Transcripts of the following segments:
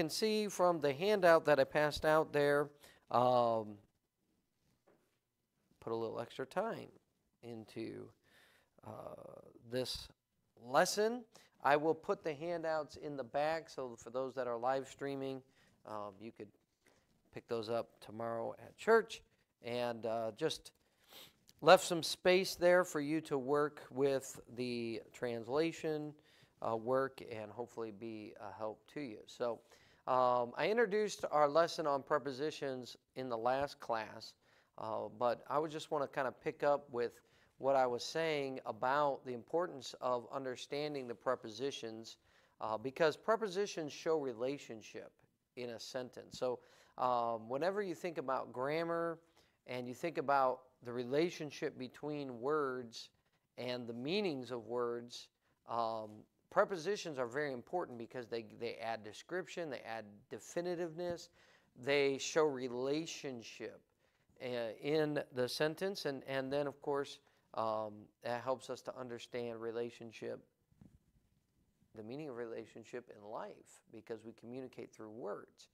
can see from the handout that I passed out there, um, put a little extra time into uh, this lesson. I will put the handouts in the back, so for those that are live streaming, um, you could pick those up tomorrow at church. And uh, just left some space there for you to work with the translation uh, work and hopefully be a help to you. So um, I introduced our lesson on prepositions in the last class, uh, but I would just want to kind of pick up with what I was saying about the importance of understanding the prepositions uh, because prepositions show relationship in a sentence. So um, whenever you think about grammar and you think about the relationship between words and the meanings of words, um, prepositions are very important because they, they add description, they add definitiveness, they show relationship uh, in the sentence, and, and then, of course, um, that helps us to understand relationship, the meaning of relationship in life, because we communicate through words.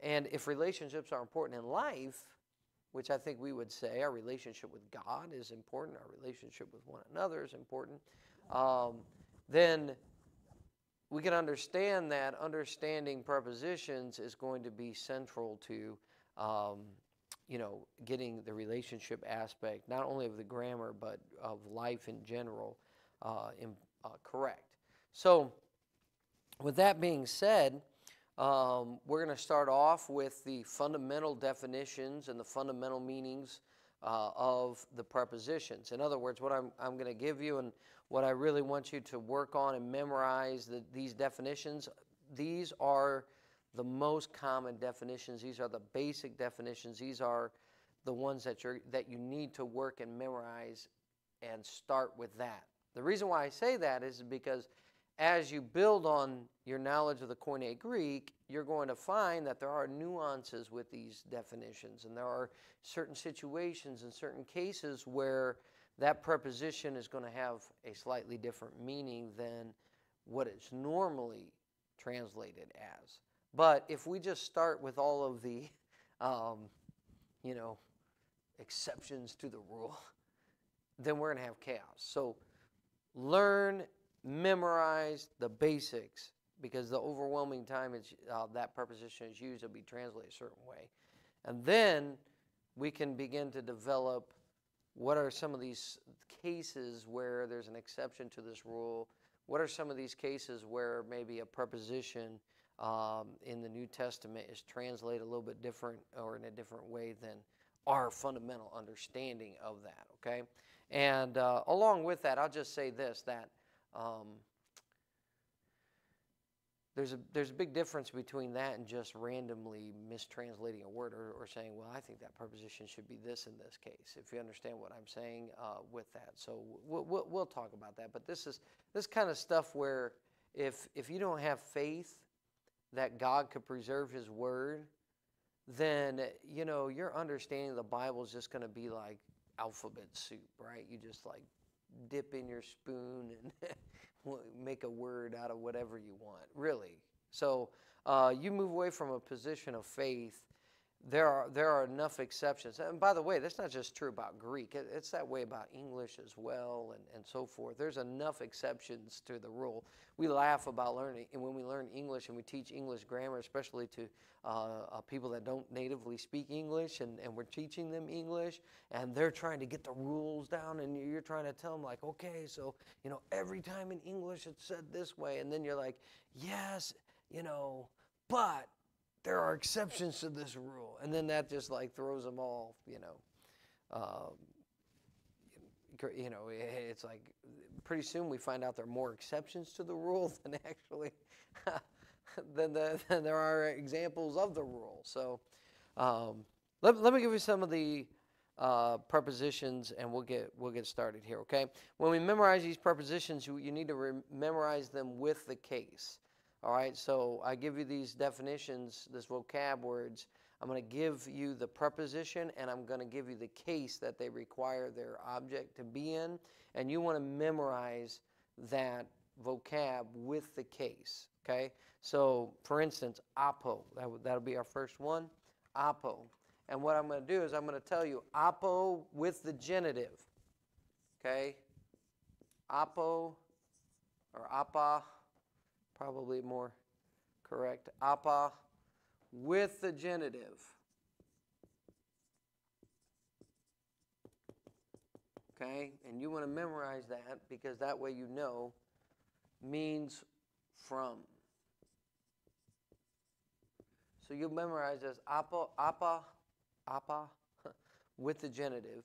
And if relationships are important in life, which I think we would say our relationship with God is important, our relationship with one another is important, um, then we can understand that understanding prepositions is going to be central to um, you know, getting the relationship aspect, not only of the grammar, but of life in general, uh, in, uh, correct. So, with that being said, um, we're going to start off with the fundamental definitions and the fundamental meanings uh, of the prepositions. In other words, what I'm, I'm going to give you and what I really want you to work on and memorize the, these definitions, these are the most common definitions. These are the basic definitions. These are the ones that, you're, that you need to work and memorize and start with that. The reason why I say that is because as you build on your knowledge of the Koine Greek, you're going to find that there are nuances with these definitions, and there are certain situations and certain cases where that preposition is going to have a slightly different meaning than what it's normally translated as. But if we just start with all of the, um, you know, exceptions to the rule, then we're going to have chaos. So learn, memorize the basics because the overwhelming time it's, uh, that preposition is used, it'll be translated a certain way. And then we can begin to develop what are some of these cases where there's an exception to this rule? What are some of these cases where maybe a preposition um, in the New Testament is translated a little bit different or in a different way than our fundamental understanding of that, okay? And uh, along with that, I'll just say this that um, there's a, there's a big difference between that and just randomly mistranslating a word or, or saying, well, I think that preposition should be this in this case, if you understand what I'm saying uh, with that. So we'll, we'll, we'll talk about that. But this is this kind of stuff where if, if you don't have faith that God could preserve His Word, then you know your understanding of the Bible is just going to be like alphabet soup, right? You just like dip in your spoon and make a word out of whatever you want, really. So uh, you move away from a position of faith there are there are enough exceptions. And by the way, that's not just true about Greek. It, it's that way about English as well, and, and so forth. There's enough exceptions to the rule. We laugh about learning, and when we learn English and we teach English grammar, especially to uh, uh, people that don't natively speak English, and, and we're teaching them English, and they're trying to get the rules down, and you're trying to tell them like, okay, so you know, every time in English it's said this way, and then you're like, yes, you know, but there are exceptions to this rule. And then that just like throws them all, you know. Um, you know, it's like pretty soon we find out there are more exceptions to the rule than actually than, the, than there are examples of the rule. So um, let, let me give you some of the uh, prepositions and we'll get we'll get started here. Okay, when we memorize these prepositions, you, you need to memorize them with the case. All right, so I give you these definitions, this vocab words. I'm going to give you the preposition and I'm going to give you the case that they require their object to be in. And you want to memorize that vocab with the case. Okay? So, for instance, apo, that that'll be our first one, apo. And what I'm going to do is I'm going to tell you apo with the genitive. Okay? Apo or apa, probably more correct. Apa with the genitive. Okay? And you want to memorize that because that way you know means from. So you'll memorize this apa, apa, apa with the genitive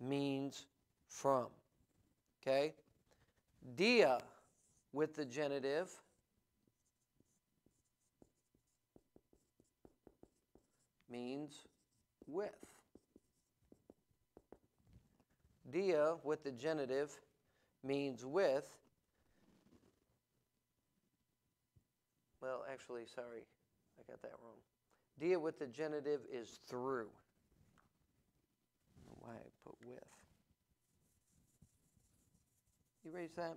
means from. Okay? Dia with the genitive means with. Dia with the genitive means with. Well, actually, sorry, I got that wrong. Dia with the genitive is through. why I put with. You raise that?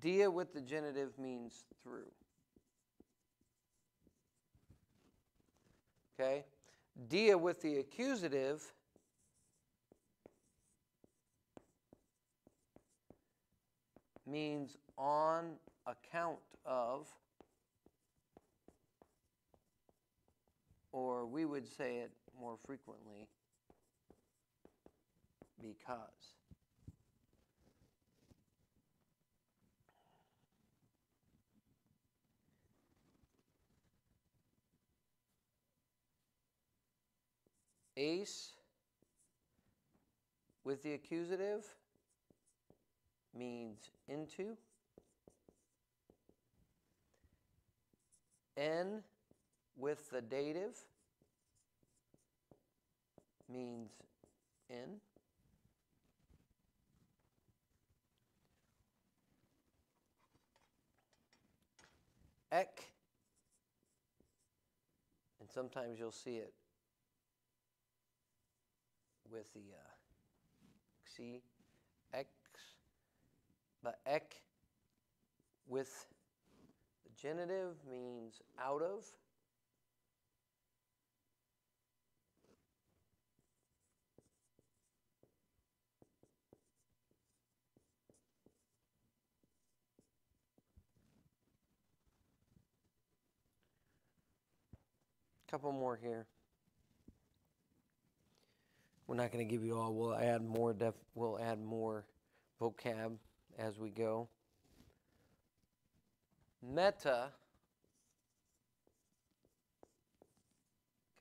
Dia with the genitive means through. Okay? Dia with the accusative means on account of, or we would say it more frequently, because. Ace with the accusative means into. N with the dative means in. Ek, and sometimes you'll see it with the uh, xi, x, but ek with the genitive means out of. Couple more here. We're not going to give you all. We'll add more. Def, we'll add more vocab as we go. Meta.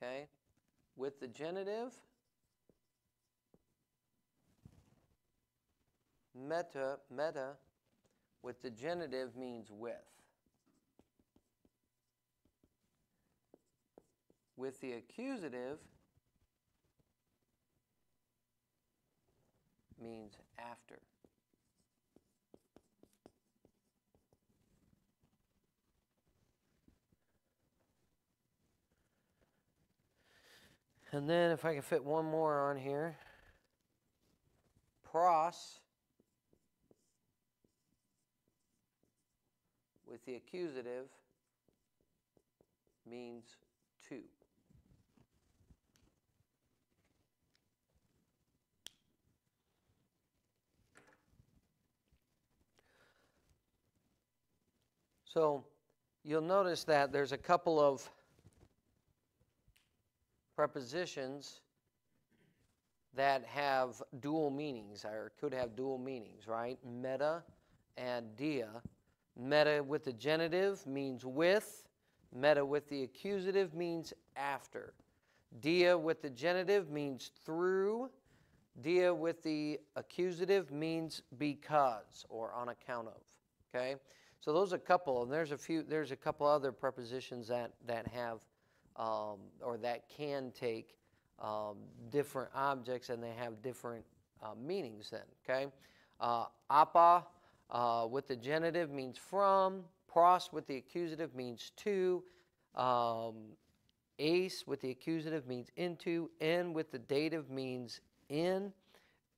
Okay, with the genitive. Meta, meta, with the genitive means with. With the accusative, means after. And then if I can fit one more on here, pros with the accusative means to. So you'll notice that there's a couple of prepositions that have dual meanings or could have dual meanings, right? Meta and dia. Meta with the genitive means with, meta with the accusative means after. Dia with the genitive means through. Dia with the accusative means because or on account of. Okay? So those are a couple, and there's a few. There's a couple other prepositions that that have um, or that can take um, different objects and they have different uh, meanings. Then, okay, uh, apa uh, with the genitive means from. Pros with the accusative means to. Um, ace with the accusative means into. In with the dative means in.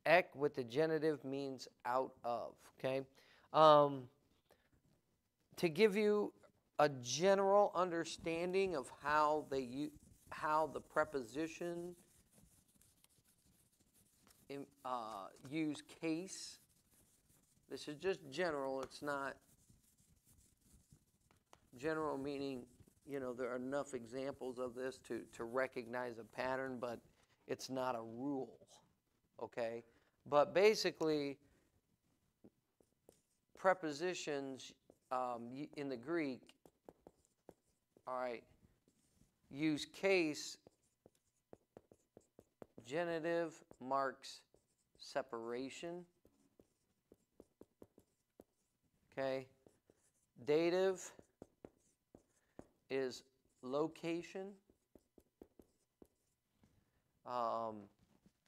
Ek with the genitive means out of. Okay. Um, to give you a general understanding of how they how the preposition in, uh, use case. This is just general. It's not general meaning. You know, there are enough examples of this to to recognize a pattern, but it's not a rule. Okay, but basically, prepositions um, in the Greek all right. Use case. Genitive marks separation. Okay. Dative is location. Um,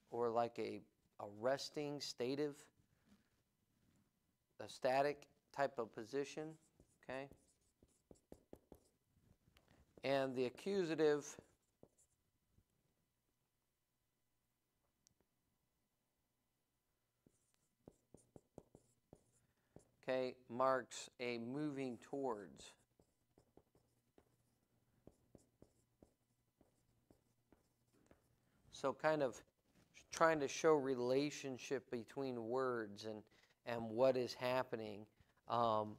or like a, a resting stative, a static type of position. Okay and the accusative okay marks a moving towards so kind of trying to show relationship between words and and what is happening um,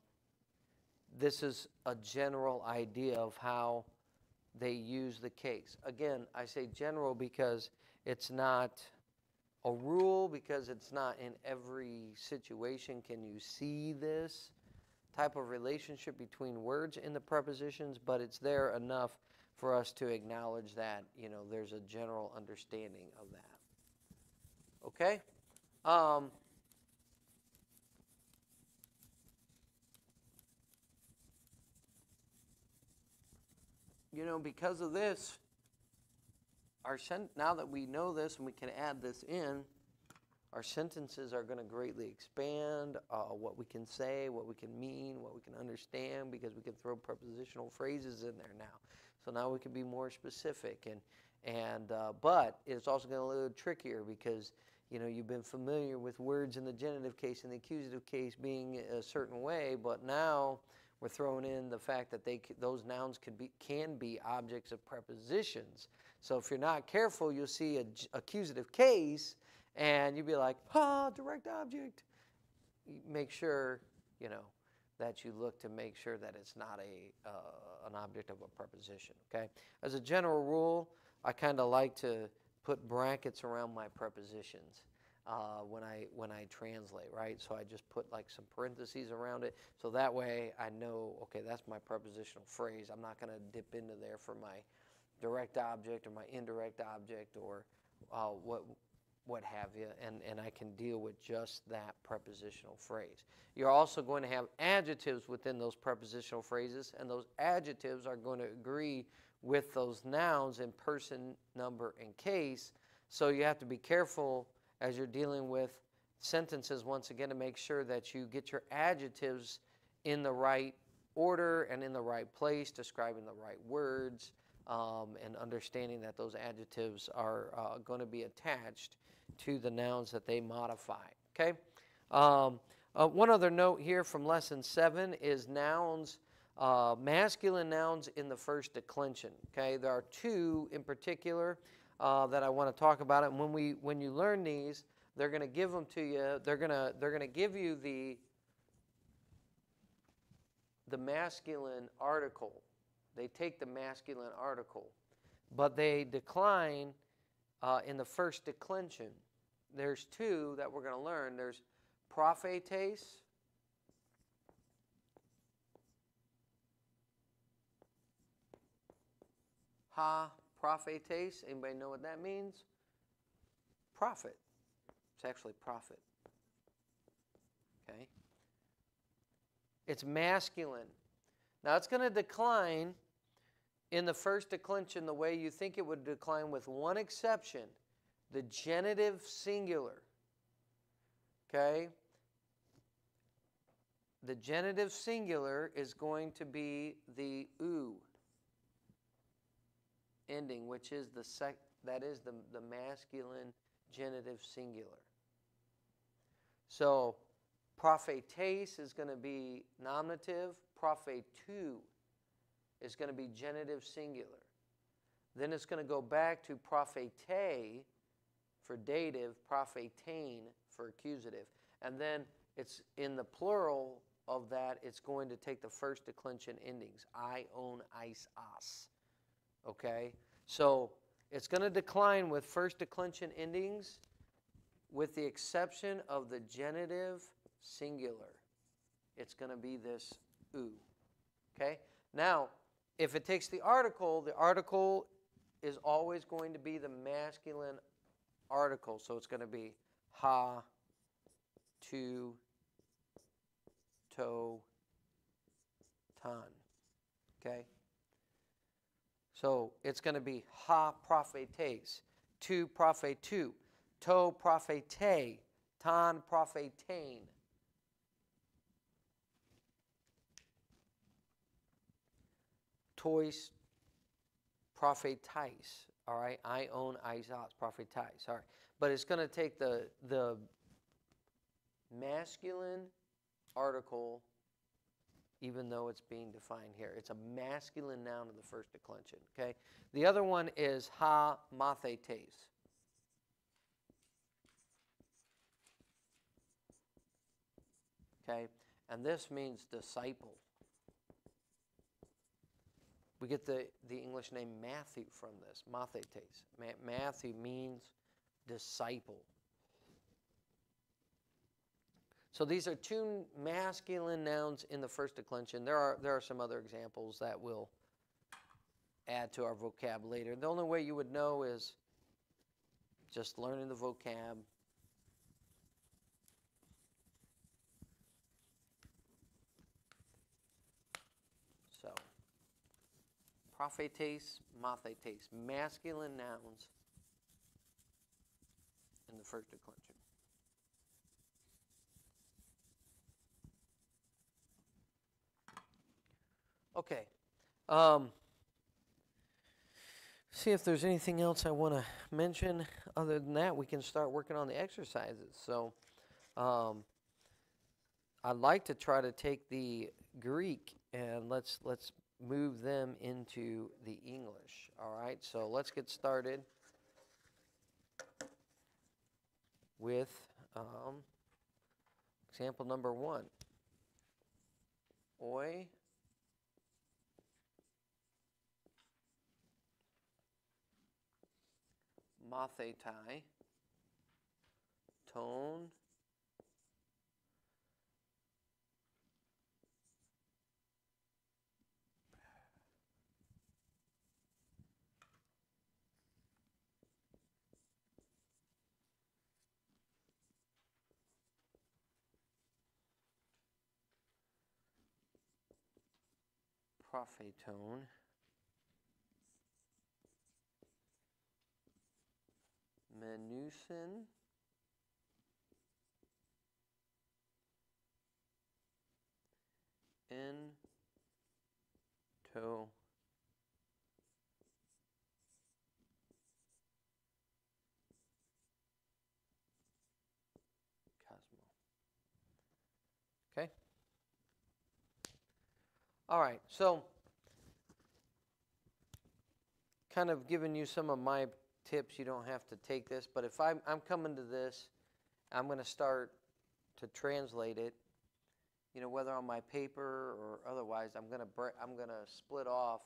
this is a general idea of how they use the case. Again, I say general because it's not a rule, because it's not in every situation can you see this type of relationship between words in the prepositions, but it's there enough for us to acknowledge that, you know, there's a general understanding of that. Okay? Um, you know, because of this, our sen- now that we know this and we can add this in, our sentences are going to greatly expand uh, what we can say, what we can mean, what we can understand, because we can throw prepositional phrases in there now. So now we can be more specific, and and uh, but it's also going to be a little trickier because you know you've been familiar with words in the genitive case and the accusative case being a certain way, but now we're throwing in the fact that they those nouns can be can be objects of prepositions. So if you're not careful, you'll see a accusative case, and you'll be like, "Ah, direct object." Make sure you know that you look to make sure that it's not a uh, an object of a preposition. Okay. As a general rule, I kind of like to put brackets around my prepositions uh, when I when I translate, right? So I just put like some parentheses around it, so that way I know, okay, that's my prepositional phrase. I'm not going to dip into there for my direct object or my indirect object or uh, what what have you, and, and I can deal with just that prepositional phrase. You're also going to have adjectives within those prepositional phrases, and those adjectives are going to agree with those nouns in person, number, and case. So you have to be careful as you're dealing with sentences once again to make sure that you get your adjectives in the right order and in the right place, describing the right words, um, and understanding that those adjectives are uh, going to be attached to the nouns that they modify. Okay? Um, uh, one other note here from lesson seven is nouns, uh, masculine nouns in the first declension. Okay? There are two in particular uh, that I want to talk about. And when we when you learn these, they're going to give them to you. They're going to they're going to give you the the masculine article. They take the masculine article, but they decline uh, in the first declension. There's two that we're going to learn. There's prophetes. Ha Prophetes, anybody know what that means? Prophet. It's actually prophet. Okay? It's masculine. Now it's going to decline in the first declension the way you think it would decline, with one exception the genitive singular. Okay? The genitive singular is going to be the oo ending, which is the sec, that is the, the masculine genitive singular. So prophetes is going to be nominative, prophetu is going to be genitive singular. Then it's going to go back to prophete for dative, prophetain for accusative. And then it's in the plural of that, it's going to take the first declension endings. I own ice os. Okay? So it's going to decline with first declension endings with the exception of the genitive singular. It's going to be this oo. Okay? Now, if it takes the article, the article is always going to be the masculine article. So it's going to be ha, to, to, ton. Okay? So it's going to be ha prophetes, tu prophetu, to prophete, tan prophetain. Tois prophetais. All right, I own Isaias, prophetais. Sorry, but it's going to take the the masculine article, even though it's being defined here. It's a masculine noun of the first declension. Okay, the other one is ha mathetes. Okay, and this means disciple. We get the, the English name Matthew from this, Mathetes. Ma- Matthew means disciple. So these are two masculine nouns in the first declension. There are, there are some other examples that will add to our vocab later. The only way you would know is just learning the vocab. So, prophetes, mathetes, masculine nouns in the first declension. Okay. Um, see if there's anything else I want to mention. Other than that, we can start working on the exercises. So, um, I'd like to try to take the Greek and let's let's move them into the English. All right. So let's get started with um, example number one. Oi. Mathetai, tone, prophetone. Menusin. In to Cosmo. Okay? All right, so kind of giving you some of my tips. You don't have to take this, but if I'm, I'm coming to this, I'm going to start to translate it. You know, whether on my paper or otherwise, I'm going to I'm going to split off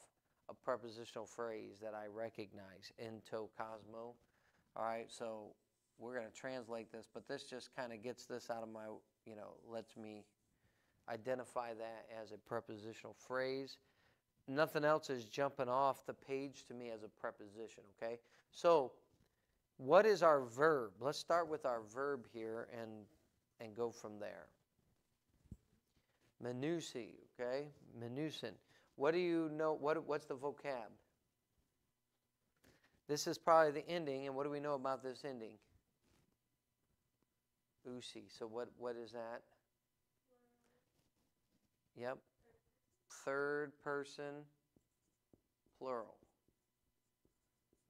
a prepositional phrase that I recognize into Cosmo. All right, so we're going to translate this, but this just kind of gets this out of my, you know, lets me identify that as a prepositional phrase. Nothing else is jumping off the page to me as a preposition, okay? So, what is our verb? Let's start with our verb here and, and go from there. Menusi, okay? Menusin. What do you know? What, what's the vocab? This is probably the ending, and what do we know about this ending? Usi. So what, what is that? Yep. Third person plural.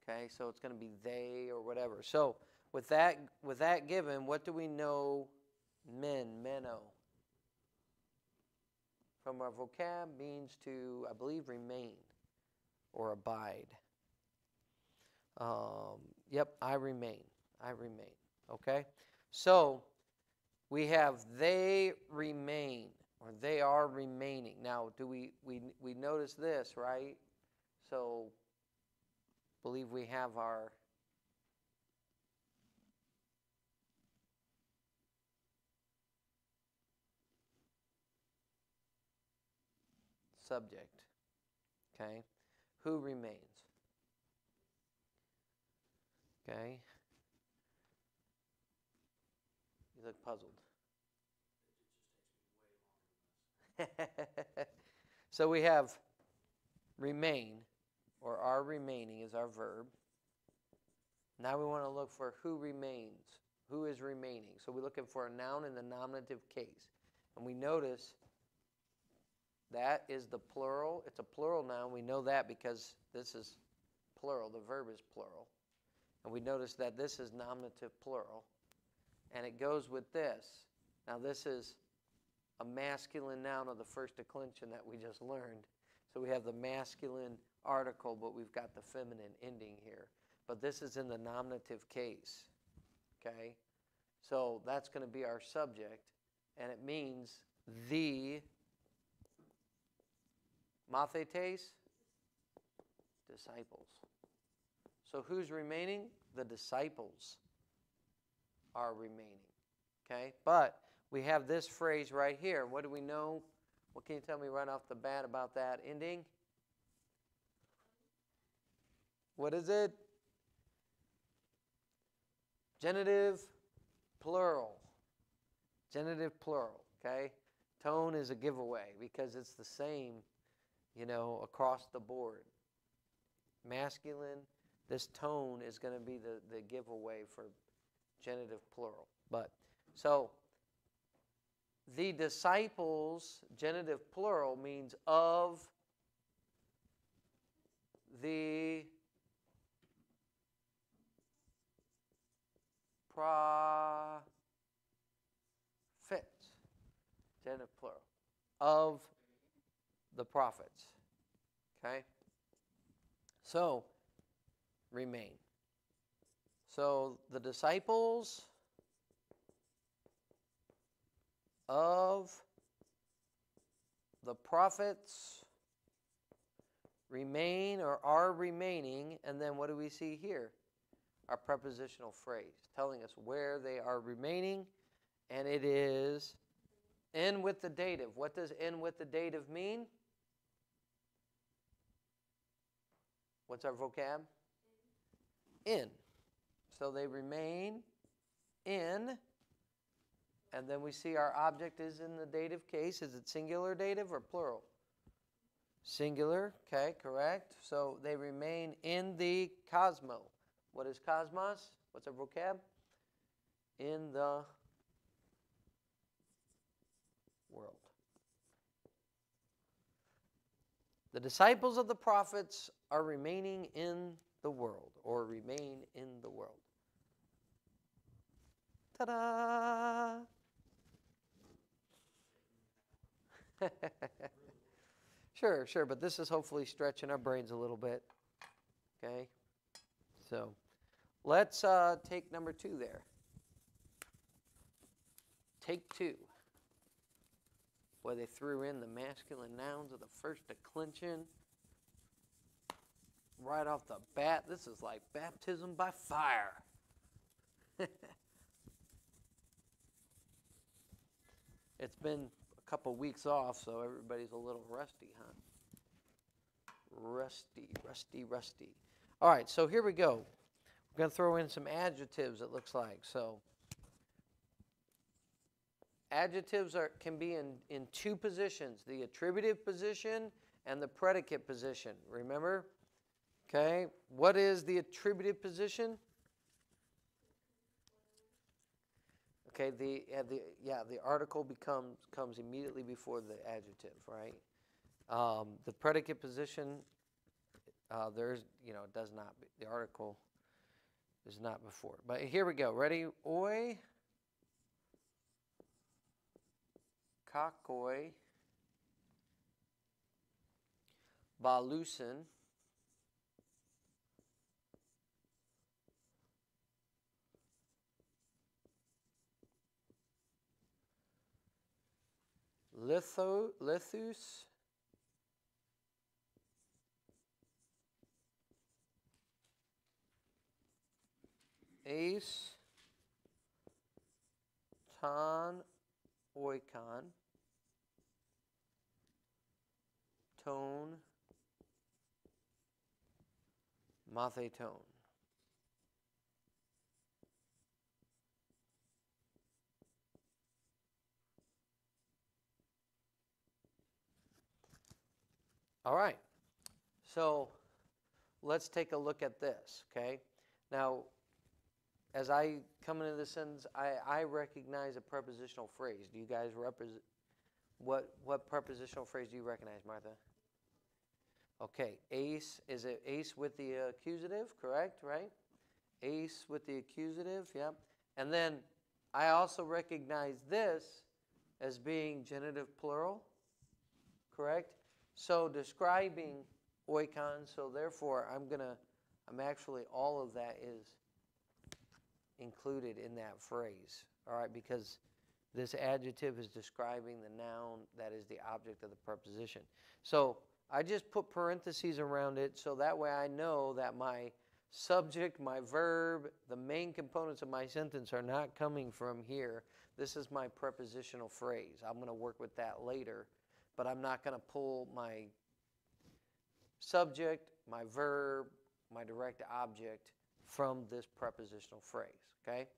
Okay, so it's going to be they or whatever. So with that with that given, what do we know men, meno from our vocab means to, I believe, remain or abide. Um, yep, I remain. I remain. Okay? So we have they remain or they are remaining. Now, do we we we notice this, right? So believe we have our subject. Okay? Who remains? Okay? You look puzzled. so we have remain, or are remaining is our verb. Now we want to look for who remains. Who is remaining? So we're looking for a noun in the nominative case. And we notice that is the plural. It's a plural noun. We know that because this is plural. The verb is plural. And we notice that this is nominative plural. And it goes with this. Now, this is a masculine noun of the first declension that we just learned. So we have the masculine article, but we've got the feminine ending here. But this is in the nominative case. Okay? So that's going to be our subject. And it means the Mathetes, disciples. So who's remaining? The disciples are remaining. Okay? But we have this phrase right here. What do we know? What can you tell me right off the bat about that ending? What is it? Genitive plural. Genitive plural, okay? Tone is a giveaway because it's the same you know, across the board. Masculine, this tone is going to be the, the giveaway for genitive plural. But so the disciples, genitive plural, means of the prophets. Genitive plural. Of the prophets. Okay? So, remain. So, the disciples of the prophets remain or are remaining. And then what do we see here? Our prepositional phrase telling us where they are remaining. And it is in with the dative. What does in with the dative mean? What's our vocab? In. So they remain in. And then we see our object is in the dative case. Is it singular dative or plural? Singular, okay, correct. So they remain in the cosmo. What is cosmos? What's a vocab? In the world. The disciples of the prophets are remaining in the world or remain in the world. Ta da! sure, sure, but this is hopefully stretching our brains a little bit. Okay? So let's uh, take number two there. Take two. Boy, they threw in the masculine nouns of the first declension right off the bat. This is like baptism by fire. it's been couple weeks off, so everybody's a little rusty, huh? Rusty, rusty, rusty. All right, so here we go. We're going to throw in some adjectives, it looks like. So, adjectives are, can be in, in two positions the attributive position and the predicate position. Remember? Okay, what is the attributive position? Okay, the, uh, the yeah the article becomes comes immediately before the adjective, right? Um, the predicate position, uh, there's you know does not be, the article is not before. But here we go. Ready? Oi, kakoi, balusin. Litho, lithus. Ace. Ton oikon. Tone. Mathetone. All right. So let's take a look at this, okay? Now, as I come into this sentence, I, I recognize a prepositional phrase. Do you guys represent what what prepositional phrase do you recognize, Martha? Okay, ace is it ace with the accusative, correct? Right? Ace with the accusative, yeah. And then I also recognize this as being genitive plural, correct? So describing oikon, so therefore I'm gonna, I'm actually, all of that is included in that phrase, all right, because this adjective is describing the noun that is the object of the preposition. So I just put parentheses around it so that way I know that my subject, my verb, the main components of my sentence are not coming from here. This is my prepositional phrase. I'm going to work with that later, but I'm not going to pull my subject, my verb, my direct object from this prepositional phrase, okay?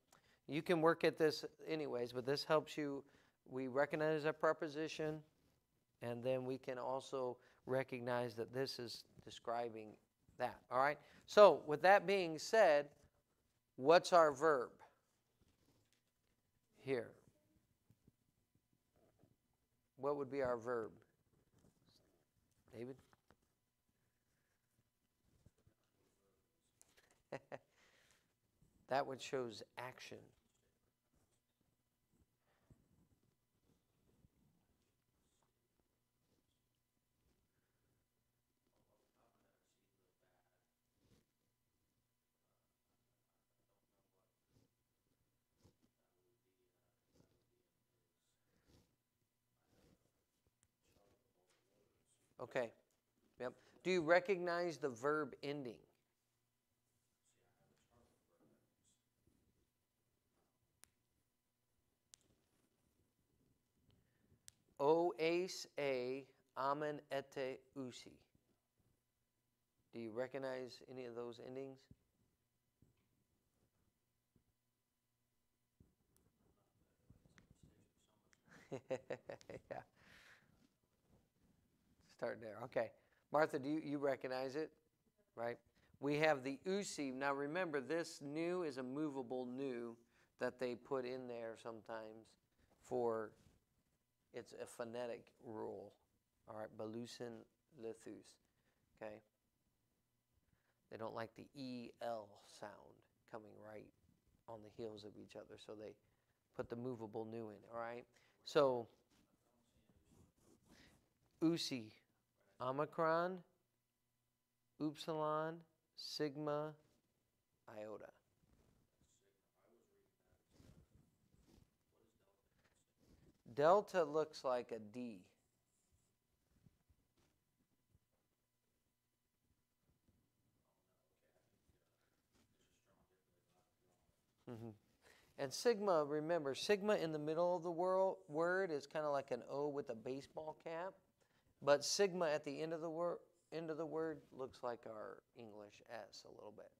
You can work at this anyways, but this helps you. We recognize a preposition, and then we can also recognize that this is describing that, all right? So, with that being said, what's our verb here? What would be our verb? David? that one shows action. Okay. Yep. Do you recognize the verb ending? O ace a amen ete usi. Do you recognize any of those endings? yeah. Start there. Okay. Martha, do you, you recognize it? Right? We have the usi. Now remember, this nu is a movable nu that they put in there sometimes for it's a phonetic rule. All right, balusin lithus. Okay? They don't like the EL sound coming right on the heels of each other, so they put the movable nu in. All right? So, usi Omicron, Upsilon, Sigma, Iota. Delta looks like a D. Mm-hmm. And sigma, remember, sigma in the middle of the word is kind of like an O with a baseball cap. But sigma at the end of the word end of the word looks like our English S a little bit.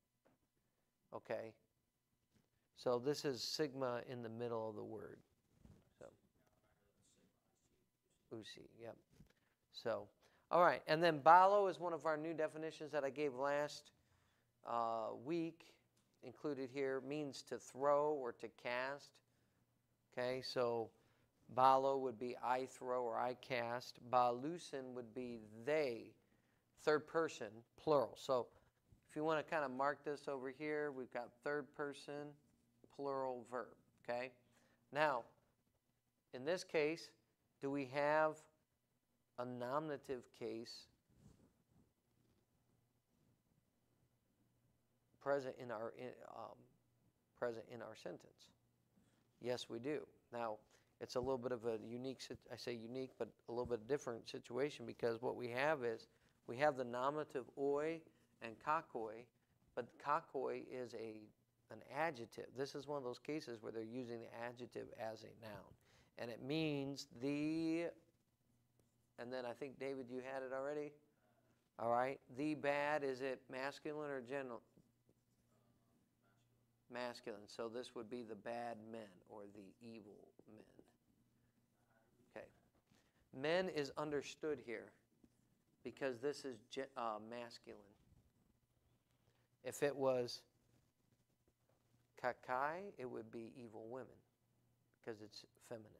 Okay? So this is sigma in the middle of the word. So Usi, yep. So, all right, and then balo is one of our new definitions that I gave last uh, week, included here, means to throw or to cast. Okay, so Balo would be I throw or I cast. Balusin would be they, third person, plural. So if you want to kind of mark this over here, we've got third person, plural verb. Okay? Now, in this case, do we have a nominative case present in our, in, um, present in our sentence? Yes, we do. Now, it's a little bit of a unique. I say unique, but a little bit different situation because what we have is we have the nominative oi and kakoi, but kakoi is a an adjective. This is one of those cases where they're using the adjective as a noun, and it means the. And then I think David, you had it already. All right. The bad is it masculine or general? Masculine. So this would be the bad men or the evil men. Men is understood here because this is uh, masculine. If it was kakai, it would be evil women because it's feminine.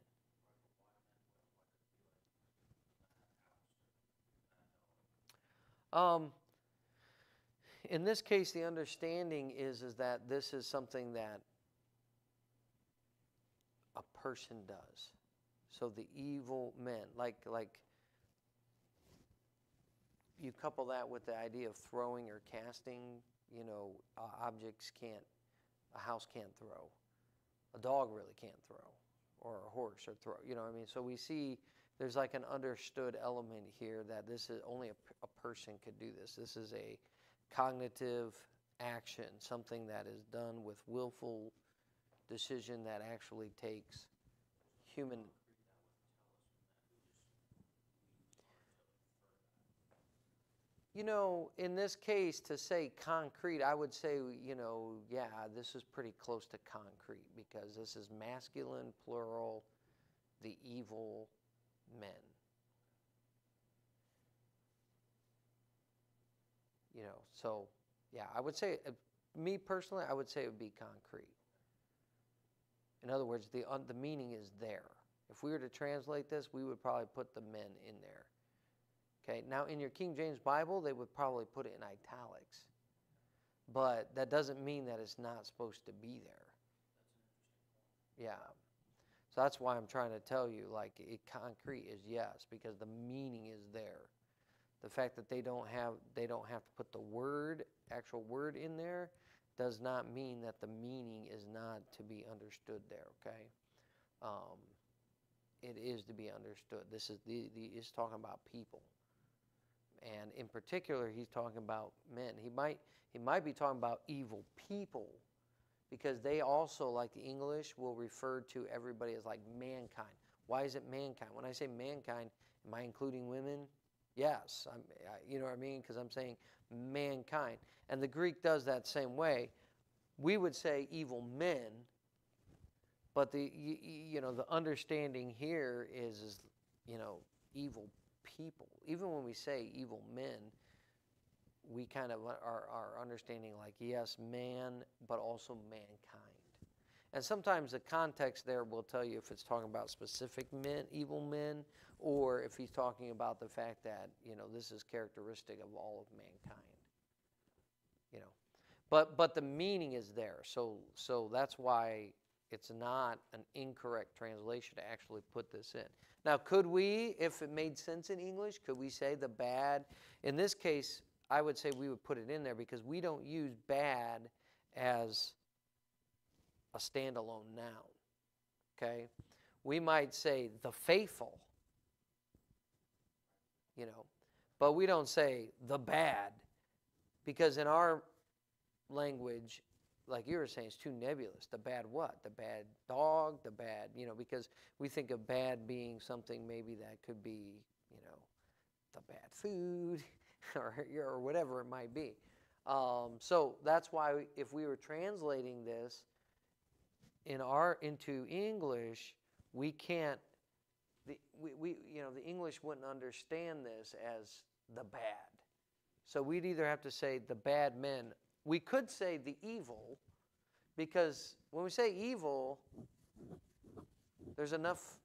Um, in this case, the understanding is, is that this is something that a person does. So the evil men, like like you couple that with the idea of throwing or casting, you know, uh, objects can't, a house can't throw, a dog really can't throw, or a horse or throw, you know what I mean? So we see there's like an understood element here that this is only a, a person could do this. This is a cognitive action, something that is done with willful decision that actually takes human. You know, in this case, to say concrete, I would say, you know, yeah, this is pretty close to concrete because this is masculine, plural, the evil men. You know, so yeah, I would say, uh, me personally, I would say it would be concrete. In other words, the, uh, the meaning is there. If we were to translate this, we would probably put the men in there. Okay, now in your King James Bible, they would probably put it in italics. But that doesn't mean that it's not supposed to be there. Yeah. So that's why I'm trying to tell you, like, it, concrete is yes, because the meaning is there. The fact that they don't have they don't have to put the word, actual word in there, does not mean that the meaning is not to be understood there. Okay, um, it is to be understood. This is the, the is talking about people, and in particular, he's talking about men. He might he might be talking about evil people because they also, like the English, will refer to everybody as like mankind. Why is it mankind? When I say mankind, am I including women? Yes, I'm, you know what I mean? Because I'm saying mankind. And the Greek does that same way. We would say evil men, but the you, you know the understanding here is is you know evil people. Even when we say evil men, we kind of are, are understanding like, yes, man, but also mankind. And sometimes the context there will tell you if it's talking about specific men, evil men, or if he's talking about the fact that, you know, this is characteristic of all of mankind. You know. But but the meaning is there. So so that's why it's not an incorrect translation to actually put this in. Now, could we, if it made sense in English, could we say the bad? In this case, I would say we would put it in there because we don't use bad as a standalone noun. Okay? We might say the faithful, you know, but we don't say the bad because in our language, like you were saying, it's too nebulous. The bad what? The bad dog, the bad, you know, because we think of bad being something maybe that could be, you know, the bad food, or, or whatever it might be. Um, so that's why if we were translating this in our into English, we can't. The, we, we you know the English wouldn't understand this as the bad. So we'd either have to say the bad men. We could say the evil, because when we say evil, there's enough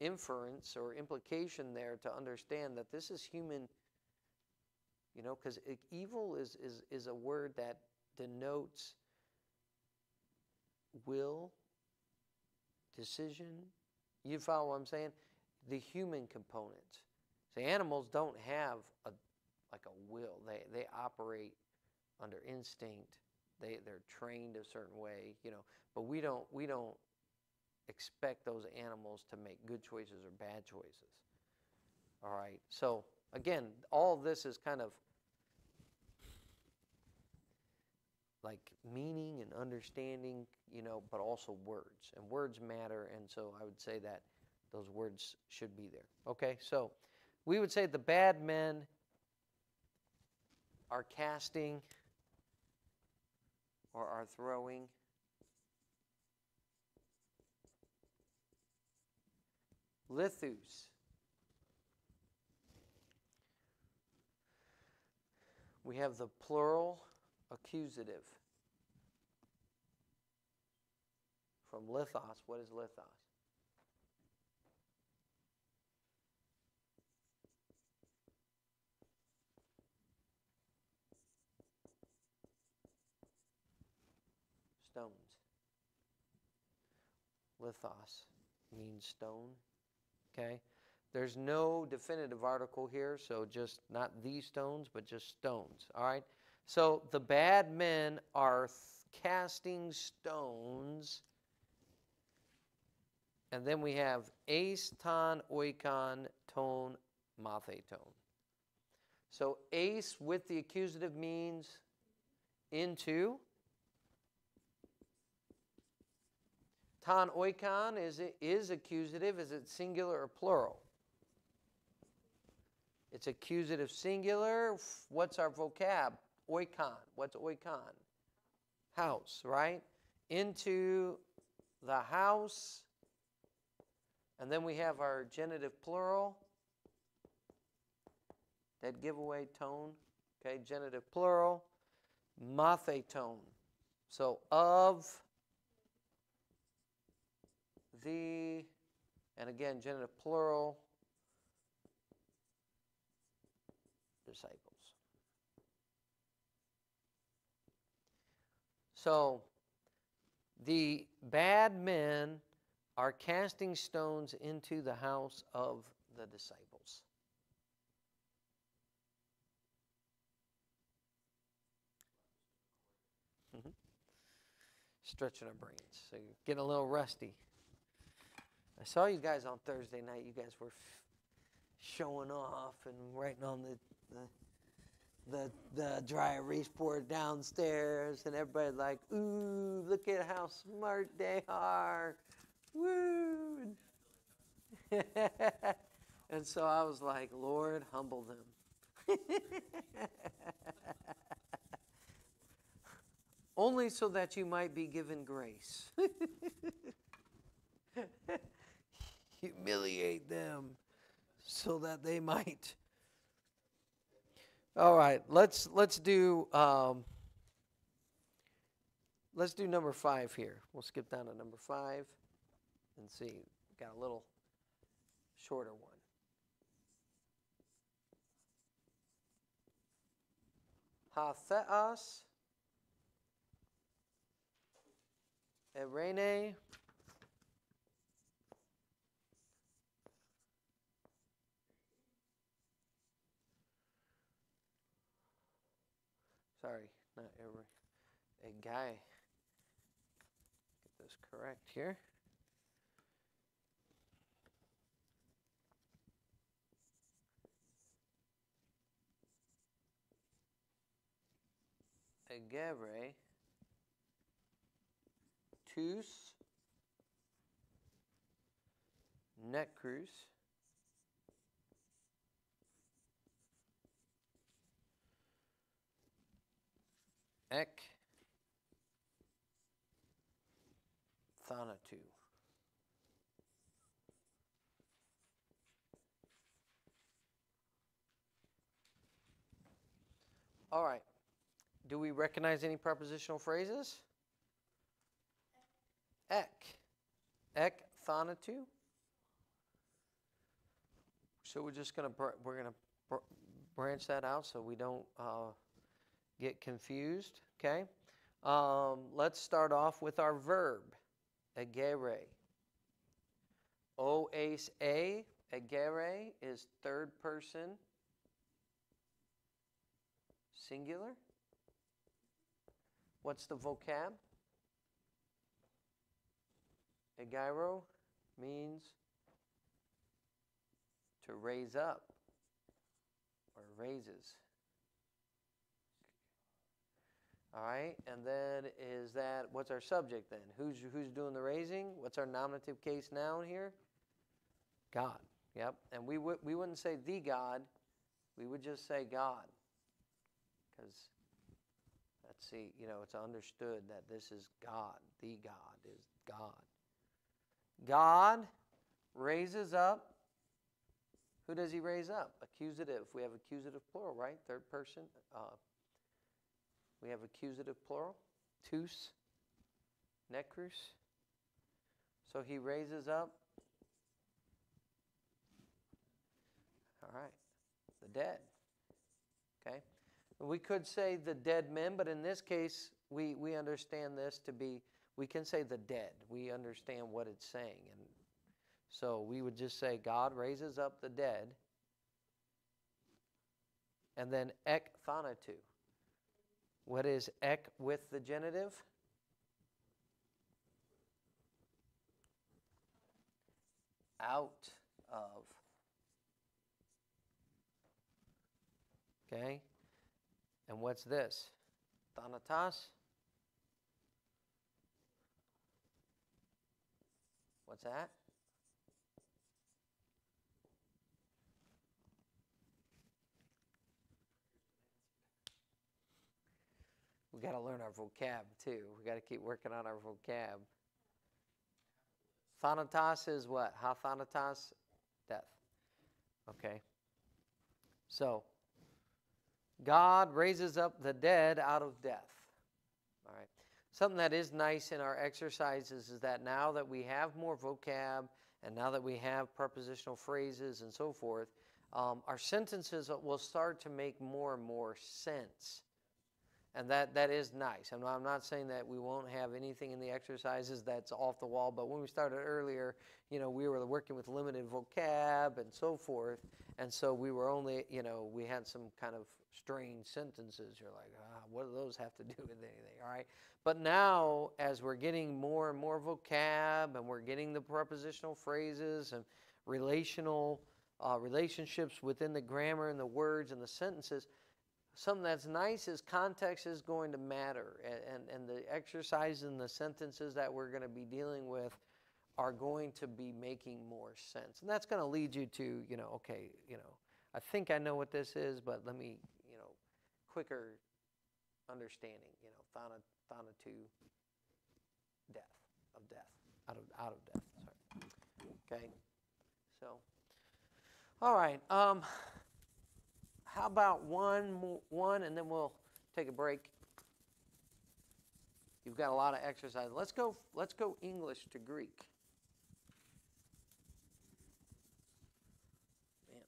inference or implication there to understand that this is human you know, because evil is, is, is a word that denotes will, decision. You follow what I'm saying? The human components. So animals don't have a like a will. They they operate under instinct. They they're trained a certain way, you know. But we don't we don't expect those animals to make good choices or bad choices. All right. So again, all this is kind of like meaning and understanding, you know, but also words. And words matter, and so I would say that those words should be there. Okay, so we would say the bad men are casting or are throwing. Lithus. We have the plural accusative. From lithos, what is lithos? Stones. Lithos means stone. Okay? There's no definitive article here, so just not these stones, but just stones. All right? So the bad men are casting stones. And then we have ace, ton, oikon, tone, matheton. So ace with the accusative means into. Ton oikon is, is accusative. Is it singular or plural? It's accusative singular. What's our vocab? Oikon. What's oikon? House, right? Into the house. And then we have our genitive plural. That giveaway tone. Okay, genitive plural. Mathe tone. So of the, and again, genitive plural, disciples. So the bad men are casting stones into the house of the disciples. Mm-hmm. Stretching our brains. So getting a little rusty. I saw you guys on Thursday night. You guys were showing off and writing on the, the the the dry erase board downstairs, and everybody like, "Ooh, look at how smart they are!" Woo! and so I was like, "Lord, humble them." Only so that you might be given grace. humiliate them so that they might. All right, let's let's do um, let's do number five here. We'll skip down to number five and see. Got a little shorter one. Hatheos, Erene, sorry, not every, a guy. Get this correct here. Agere, tus, necrus, ek, thanatu. All right. Do we recognize any prepositional phrases? Ek. Ek thanatu. So we're just going to we're going to br- branch that out so we don't uh, get confused. Okay. Um, let's start off with our verb, agere. O ace a, agere is third person singular. What's the vocab? Egeiro means to raise up or raises. All right, and then is that what's our subject then? Who's who's doing the raising? What's our nominative case noun here? God. Yep. And we would we wouldn't say the God, we would just say God, because let's see, you know, it's understood that this is God. The God is God. God raises up. Who does He raise up? Accusative. We have accusative plural, right? Third person. Uh, we have accusative plural, tous, necrus. So he raises up. All right, the dead. Okay? We could say the dead men, but in this case, we, we understand this to be, we can say the dead. We understand what it's saying. And so we would just say God raises up the dead. And then ek thanatu. What is ek with the genitive? Out of. Okay? And what's this? Thanatos? What's that? We got to learn our vocab too. We got to keep working on our vocab. Thanatos is what? Ha thanatos? Death. Okay. So, God raises up the dead out of death. All right. Something that is nice in our exercises is that now that we have more vocab and now that we have prepositional phrases and so forth, um, our sentences will start to make more and more sense. And that, that is nice. I'm not, I'm not saying that we won't have anything in the exercises that's off the wall, but when we started earlier, you know, we were working with limited vocab and so forth. And so we were only, you know, we had some kind of strange sentences. You're like, ah, what do those have to do with anything? All right. But now, as we're getting more and more vocab and we're getting the prepositional phrases and relational uh, relationships within the grammar and the words and the sentences, something that's nice is context is going to matter and, and, and the exercise and the sentences that we're going to be dealing with are going to be making more sense. And that's going to lead you to you know okay you know i think i know what this is but let me you know quicker understanding you know thana thana to death of death out of out of death sorry. Okay so all right um how about one more, one and then we'll take a break. You've got a lot of exercise. Let's go let's go English to Greek. Man.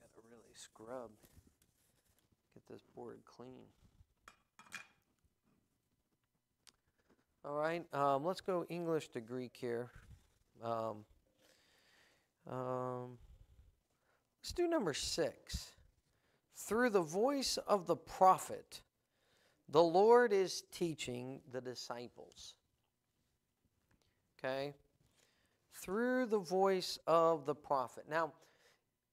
Got to really scrub. Get this board clean. All right, um, let's go English to Greek here. Um, um, let's do number six. Through the voice of the prophet, the Lord is teaching the disciples. Okay? Through the voice of the prophet. Now,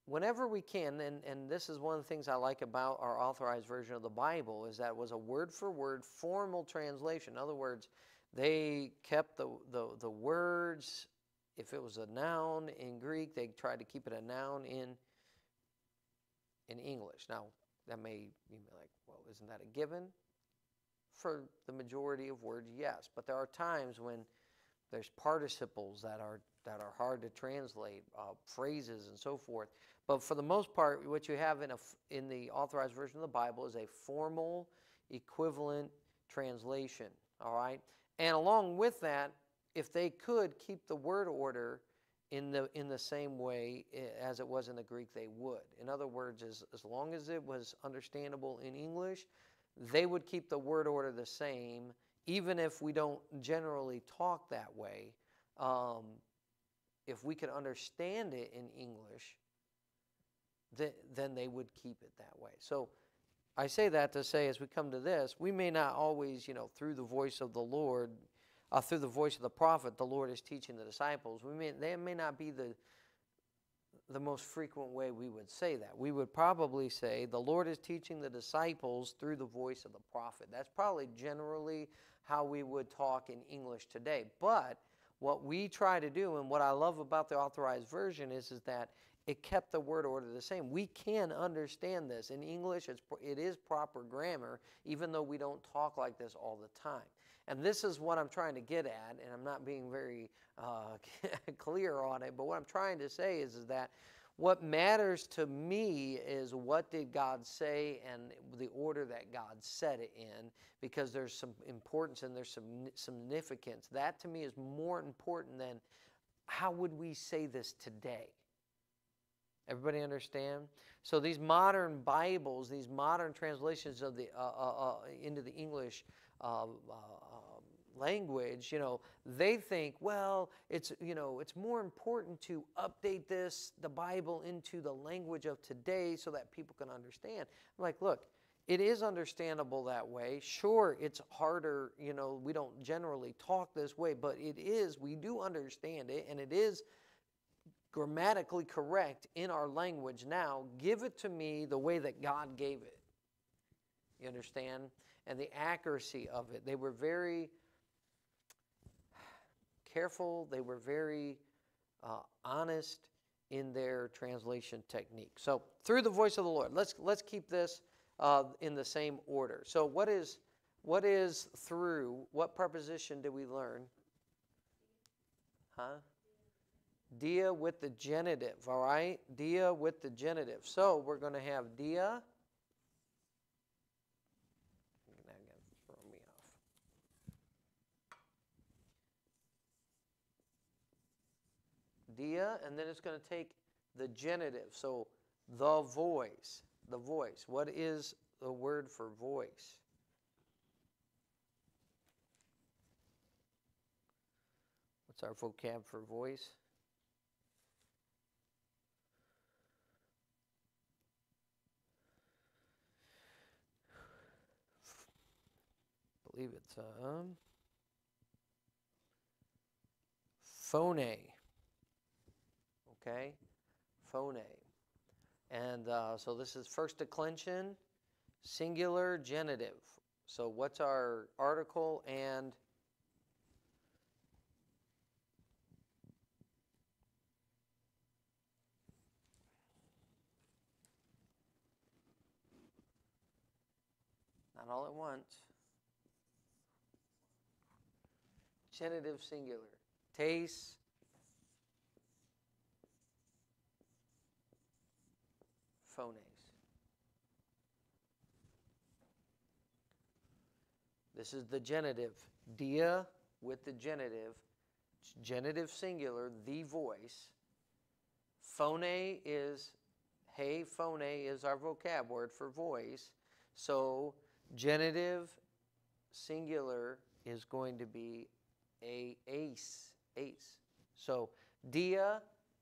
whenever we can, and, and this is one of the things I like about our authorized version of the Bible, is that it was a word for word formal translation. In other words, they kept the, the, the words, if it was a noun in Greek, they tried to keep it a noun in, in English. Now, that may be like, well, isn't that a given? For the majority of words, yes. But there are times when there's participles that are that are hard to translate, uh, phrases and so forth. But for the most part, what you have in a in the authorized version of the Bible is a formal, equivalent translation. All right, and along with that, if they could keep the word order in the in the same way as it was in the Greek, they would. In other words, as as long as it was understandable in English, they would keep the word order the same, even if we don't generally talk that way. Um, if we could understand it in English, th- then they would keep it that way. So I say that to say, as we come to this, we may not always, you know, through the voice of the Lord, uh, through the voice of the prophet, the Lord is teaching the disciples. We may, they may not be the the most frequent way we would say that. We would probably say the Lord is teaching the disciples through the voice of the prophet. That's probably generally how we would talk in English today. But what we try to do, and what I love about the authorized version, is, is that it kept the word order the same. We can understand this. In English, it's, it is proper grammar, even though we don't talk like this all the time. And this is what I'm trying to get at, and I'm not being very uh, clear on it, but what I'm trying to say is, is that what matters to me is what did God say and the order that God said it in, because there's some importance and there's some significance. That to me is more important than how would we say this today? Everybody understand? So these modern Bibles, these modern translations of the uh, uh, uh, into the English uh, uh, language, you know, they think, well, it's, you know, it's more important to update this, the Bible, into the language of today so that people can understand. I'm like, look, it is understandable that way. Sure, it's harder, you know, we don't generally talk this way, but it is, we do understand it, and it is grammatically correct in our language now. Give it to me the way that God gave it. You understand? And the accuracy of it. They were very careful, they were very uh, honest in their translation technique. So, through the voice of the Lord, let's, let's keep this uh, in the same order. So, what is, what is through? What preposition did we learn? Huh? Dia with the genitive, all right? Dia with the genitive. So, we're going to have dia dia, and then it's going to take the genitive. So the voice, the voice. What is the word for voice? What's our vocab for voice? Believe it's um, phone okay? Phone. And uh, so this is first declension, singular genitive. So what's our article and not all at once. Genitive singular. Taste, phones. This is the genitive. Dia with the genitive. Genitive singular, the voice. Phone is, hey, phone is our vocab word for voice. So genitive singular is going to be a ace, ace. So dia,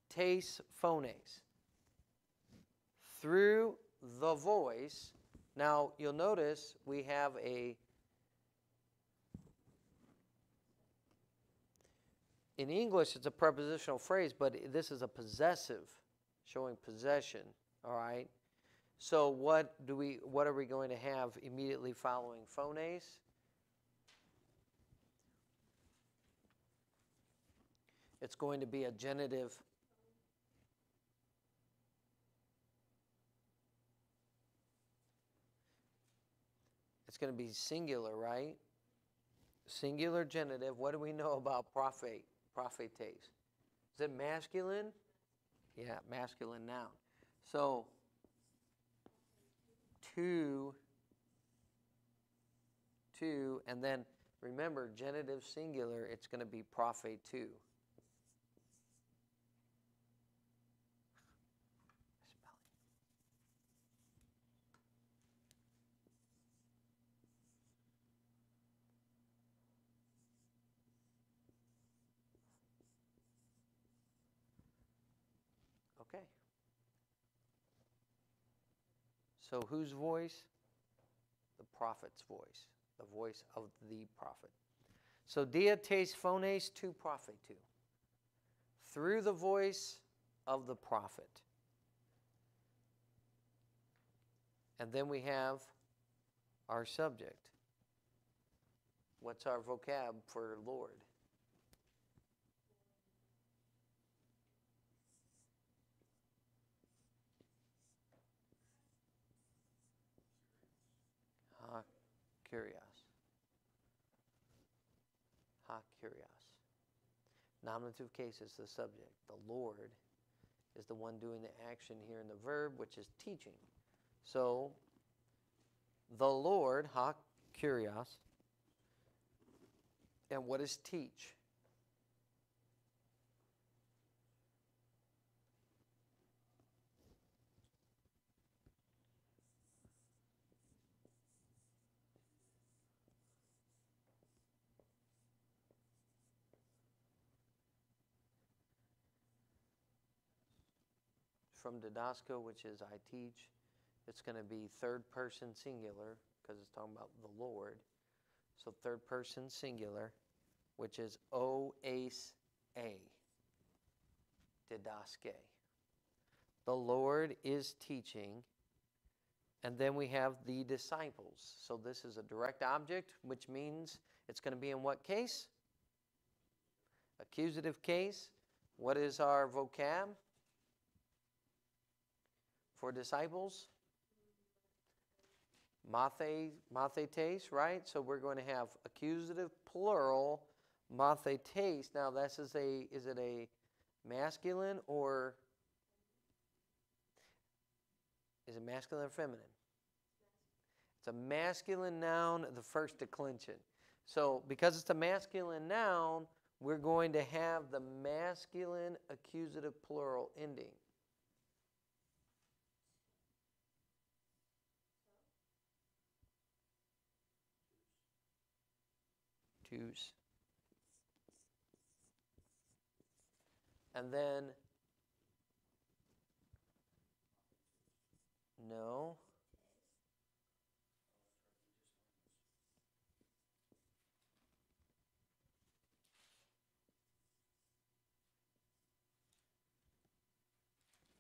tes, phones through the voice. Now, you'll notice we have a in English it's a prepositional phrase, but this is a possessive showing possession, all right? So what do we what are we going to have immediately following phones? It's going to be a genitive It's going to be singular, right? Singular genitive. What do we know about prophet? Prophetes. Is it masculine? Yeah, masculine noun. So, two, two, and then remember, genitive singular, it's going to be prophet two. Okay. So whose voice? The prophet's voice, the voice of the prophet. So dia tes phones tu prophetu, through the voice of the prophet. And then we have our subject. What's our vocab for Lord? Ha curios. Ha curios. Nominative case is the subject. The Lord is the one doing the action here in the verb, which is teaching. So, the Lord, ha curios, and what is teach? From didasco, which is I teach, it's going to be third person singular because it's talking about the Lord. So third person singular, which is o ace a. Didaske. The Lord is teaching. And then we have the disciples. So this is a direct object, which means it's going to be in what case? Accusative case. What is our vocab for disciples? Mathe, mathetes, right? So we're going to have accusative plural, mathetes. Now, this is a, is it a masculine or is it masculine or feminine? It's a masculine noun, the first declension. So because it's a masculine noun, we're going to have the masculine accusative plural ending. Twos. And then, no.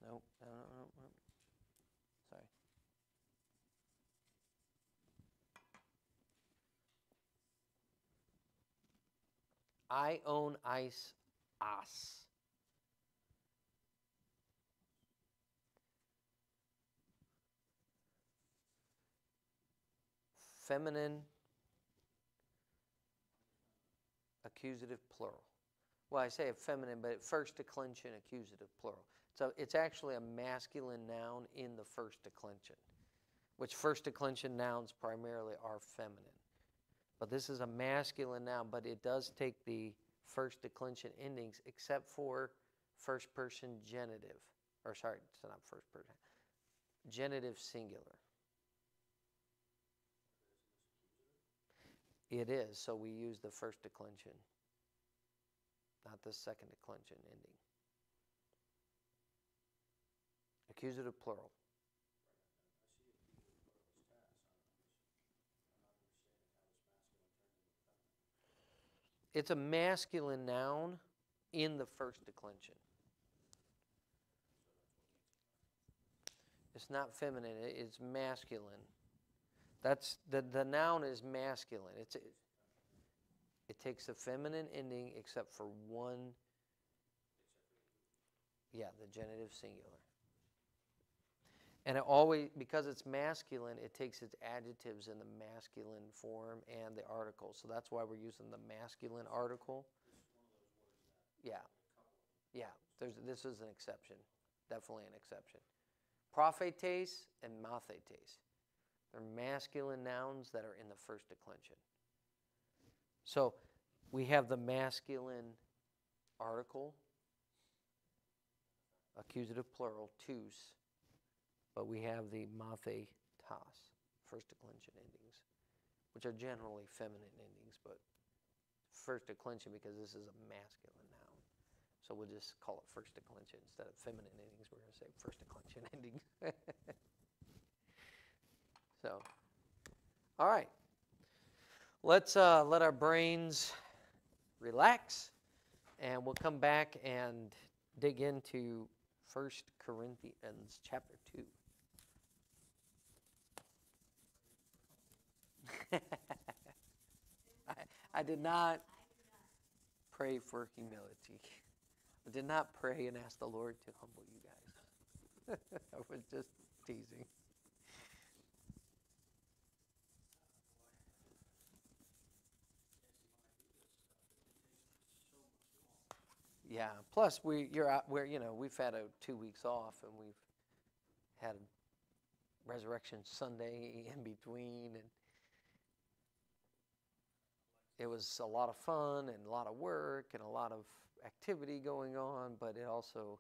Nope, no, no, no, no. Sorry. I own ice us. Feminine accusative plural. Well, I say a feminine, but first declension accusative plural. So it's actually a masculine noun in the first declension, which first declension nouns primarily are feminine. But this is a masculine noun, but it does take the first declension endings except for first person genitive. Or sorry, it's not first person. Genitive singular. It is, so we use the first declension, not the second declension ending. Accusative plural. It's a masculine noun in the first declension. It's not feminine, it's masculine. That's the, the noun is masculine. It's it, it takes a feminine ending except for one yeah, the genitive singular. And it always because it's masculine, it takes its adjectives in the masculine form and the article. So that's why we're using the masculine article. Yeah. Yeah, there's this is an exception. Definitely an exception. Prophetes and mathetes. They're masculine nouns that are in the first declension. So we have the masculine article, accusative plural, tus, but we have the mathetas, first declension endings, which are generally feminine endings, but first declension because this is a masculine noun. So we'll just call it first declension instead of feminine endings. We're going to say first declension ending. so, all right. Let's uh, let our brains relax, and we'll come back and dig into First Corinthians chapter 2. I, I did not pray for humility. I did not pray and ask the Lord to humble you guys. I was just teasing. Yeah. Plus, we you're out. We're you know we've had a two weeks off, and we've had Resurrection Sunday in between, and it was a lot of fun and a lot of work and a lot of activity going on, but it also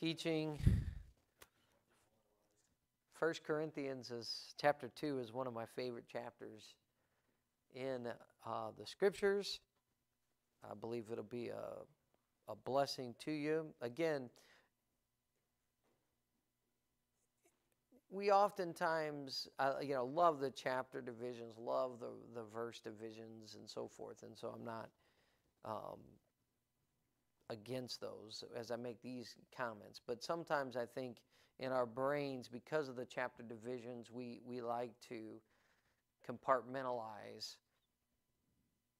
teaching. First Corinthians is chapter two is one of my favorite chapters in uh, the scriptures. I believe it'll be a, a blessing to you. Again, we oftentimes, uh, you know, love the chapter divisions, love the, the verse divisions, and so forth. And so I'm not um, against those as I make these comments. But sometimes I think in our brains, because of the chapter divisions, we, we like to compartmentalize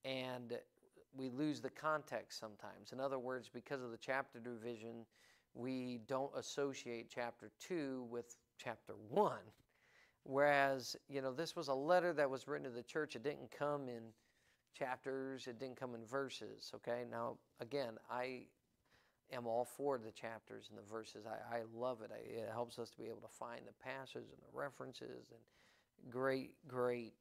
and we lose the context sometimes. In other words, because of the chapter division, we don't associate chapter 2 with chapter 1. Whereas, you know, this was a letter that was written to the church. It didn't come in chapters, it didn't come in verses, okay? Now, again, I am all for the chapters and the verses. I, I love it. I, it helps us to be able to find the passages and the references and great, great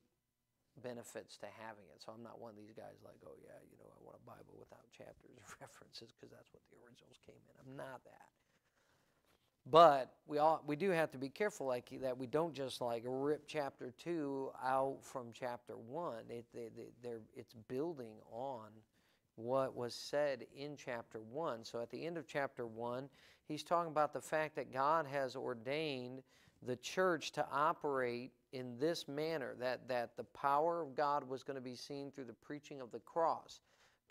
benefits to having it. So I'm not one of these guys like, oh, yeah, you know, I want a Bible without chapters and references because that's what the originals came in. I'm not that. But we all we do have to be careful like that we don't just like rip chapter two out from chapter one. It they, they, it's building on what was said in chapter one. So at the end of chapter one, he's talking about the fact that God has ordained the church to operate in this manner that that the power of God was going to be seen through the preaching of the cross.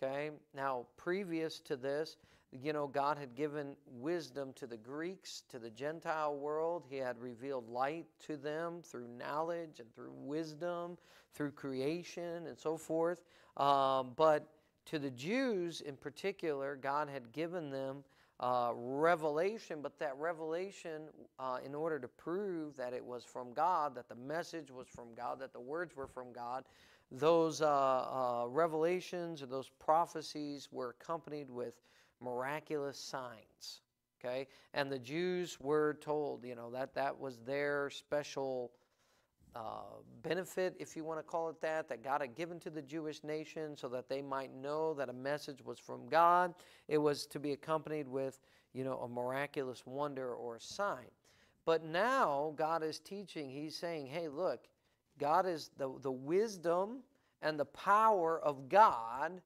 Okay? Now, previous to this, you know, God had given wisdom to the Greeks, to the Gentile world. He had revealed light to them through knowledge and through wisdom, through creation and so forth. Um, but to the Jews in particular, God had given them uh, revelation, but that revelation, uh, in order to prove that it was from God, that the message was from God, that the words were from God, those uh, uh revelations or those prophecies were accompanied with miraculous signs. Okay? And the Jews were told, you know, that that was their special uh, benefit, if you want to call it that, that God had given to the Jewish nation so that they might know that a message was from God. It was to be accompanied with, you know, a miraculous wonder or sign. But now God is teaching, He's saying, hey, look, God is the, the wisdom and the power of God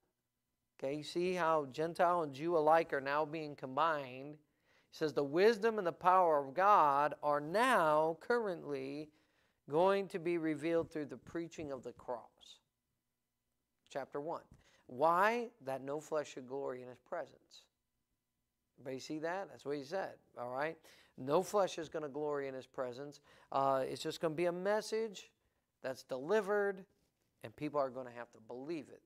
Okay, you see how Gentile and Jew alike are now being combined. He says the wisdom and the power of God are now currently going to be revealed through the preaching of the cross. Chapter 1. Why? That no flesh should glory in his presence. Everybody see that? That's what he said. All right? No flesh is going to glory in his presence. Uh, it's just going to be a message that's delivered, and people are going to have to believe it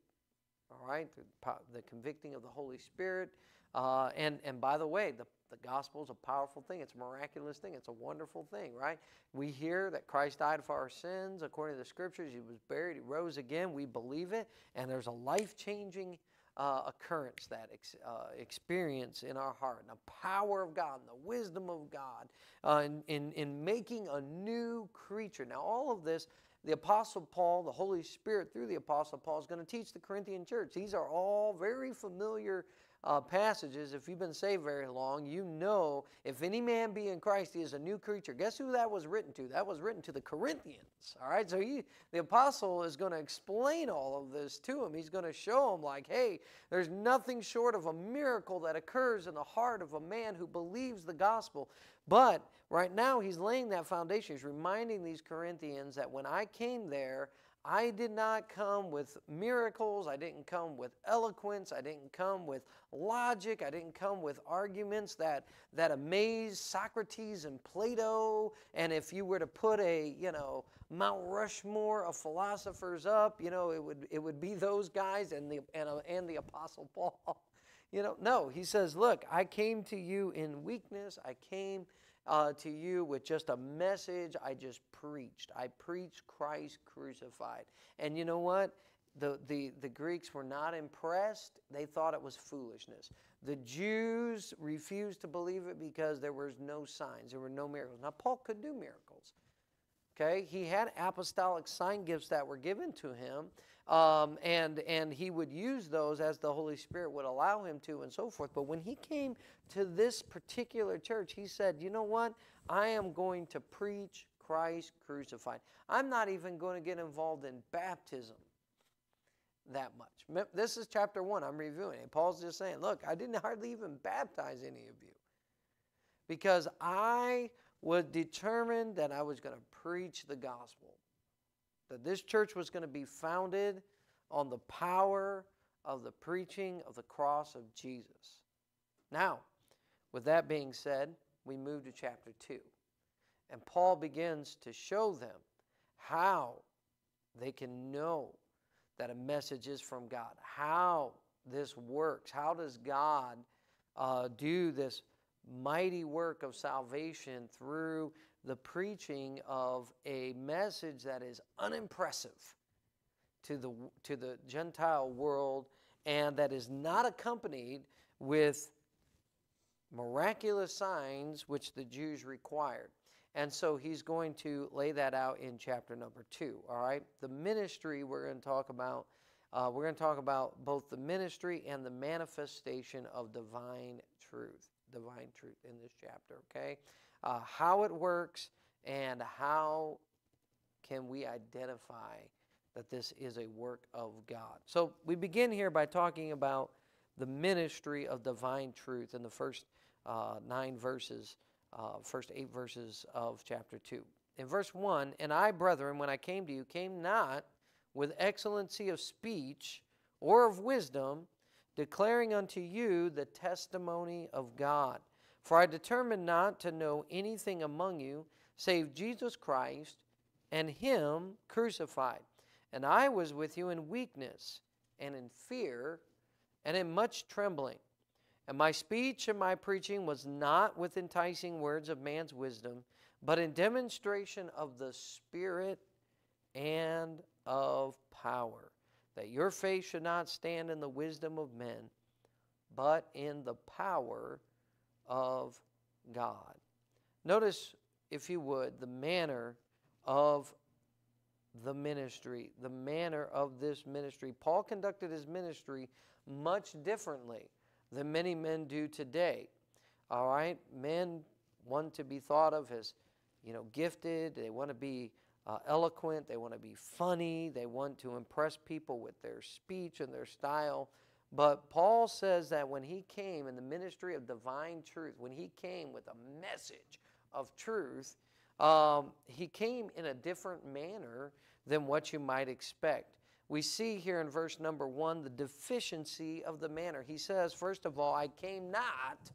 all right, the, the convicting of the Holy Spirit. Uh, and, and by the way, the, the gospel is a powerful thing. It's a miraculous thing. It's a wonderful thing, right? We hear that Christ died for our sins according to the scriptures. He was buried, he rose again. We believe it. And there's a life changing uh, occurrence, that ex, uh, experience in our heart, and the power of God, and the wisdom of God uh, in, in, in making a new creature. Now, all of this the Apostle Paul, the Holy Spirit through the Apostle Paul, is going to teach the Corinthian church. These are all very familiar uh, passages. If you've been saved very long, you know if any man be in Christ, he is a new creature. Guess who that was written to? That was written to the Corinthians. All right, so he, the apostle is going to explain all of this to him. He's going to show him, like, hey, there's nothing short of a miracle that occurs in the heart of a man who believes the gospel. But right now, he's laying that foundation. He's reminding these Corinthians that when I came there, I did not come with miracles. I didn't come with eloquence. I didn't come with logic. I didn't come with arguments that, that amaze Socrates and Plato. And if you were to put a, you know, Mount Rushmore of philosophers up, you know, it would, it would be those guys and the, and, uh, and the Apostle Paul. You know, no, he says, look, I came to you in weakness. I came uh, to you with just a message I just preached. I preached Christ crucified. And you know what? The, the, the Greeks were not impressed. They thought it was foolishness. The Jews refused to believe it because there was no signs, there were no miracles. Now, Paul could do miracles. Okay, he had apostolic sign gifts that were given to him, um, and and he would use those as the Holy Spirit would allow him to, and so forth. But when he came to this particular church, he said, "You know what? I am going to preach Christ crucified. I'm not even going to get involved in baptism that much. This is chapter one. I'm reviewing it. Paul's just saying, look, I didn't hardly even baptize any of you because I was determined that I was going to preach the gospel, that this church was going to be founded on the power of the preaching of the cross of Jesus. Now, with that being said, we move to chapter 2. And Paul begins to show them how they can know that a message is from God, how this works. How does God uh, do this mighty work of salvation through the preaching of a message that is unimpressive to the, to the Gentile world and that is not accompanied with miraculous signs which the Jews required. And so he's going to lay that out in chapter number two. All right. The ministry we're going to talk about. Uh, we're going to talk about both the ministry and the manifestation of divine truth. Divine truth in this chapter. Okay. Uh, how it works and how can we identify that this is a work of God. So we begin here by talking about the ministry of divine truth in the first uh, nine verses uh, first eight verses of chapter 2. In verse 1, And I, brethren, when I came to you, came not with excellency of speech or of wisdom, declaring unto you the testimony of God. For I determined not to know anything among you save Jesus Christ and Him crucified. And I was with you in weakness and in fear and in much trembling. And my speech and my preaching was not with enticing words of man's wisdom, but in demonstration of the Spirit and of power, that your faith should not stand in the wisdom of men, but in the power of God. Notice, if you would, the manner of the ministry, the manner of this ministry. Paul conducted his ministry much differently than many men do today. All right? Men want to be thought of as, you know, gifted. They want to be uh, eloquent. They want to be funny. They want to impress people with their speech and their style. But Paul says that when he came in the ministry of divine truth, when he came with a message of truth, um, he came in a different manner than what you might expect we see here in verse number one the deficiency of the manner. He says, first of all, I came not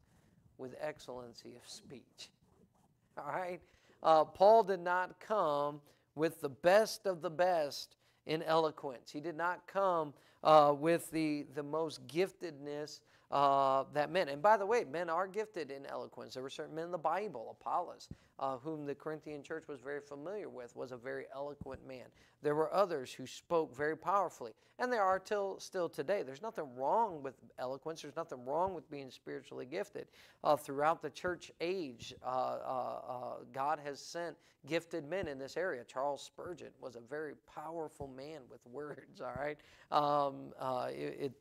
with excellency of speech. All right? Uh, Paul did not come with the best of the best in eloquence. He did not come uh, with the, the most giftedness uh, that men. And by the way, men are gifted in eloquence. There were certain men in the Bible, Apollos, uh, whom the Corinthian church was very familiar with, was a very eloquent man. There were others who spoke very powerfully, and there are till, still today. There's nothing wrong with eloquence. There's nothing wrong with being spiritually gifted. Uh, throughout the church age, uh, uh, uh, God has sent gifted men in this area. Charles Spurgeon was a very powerful man with words. All right, um, it, it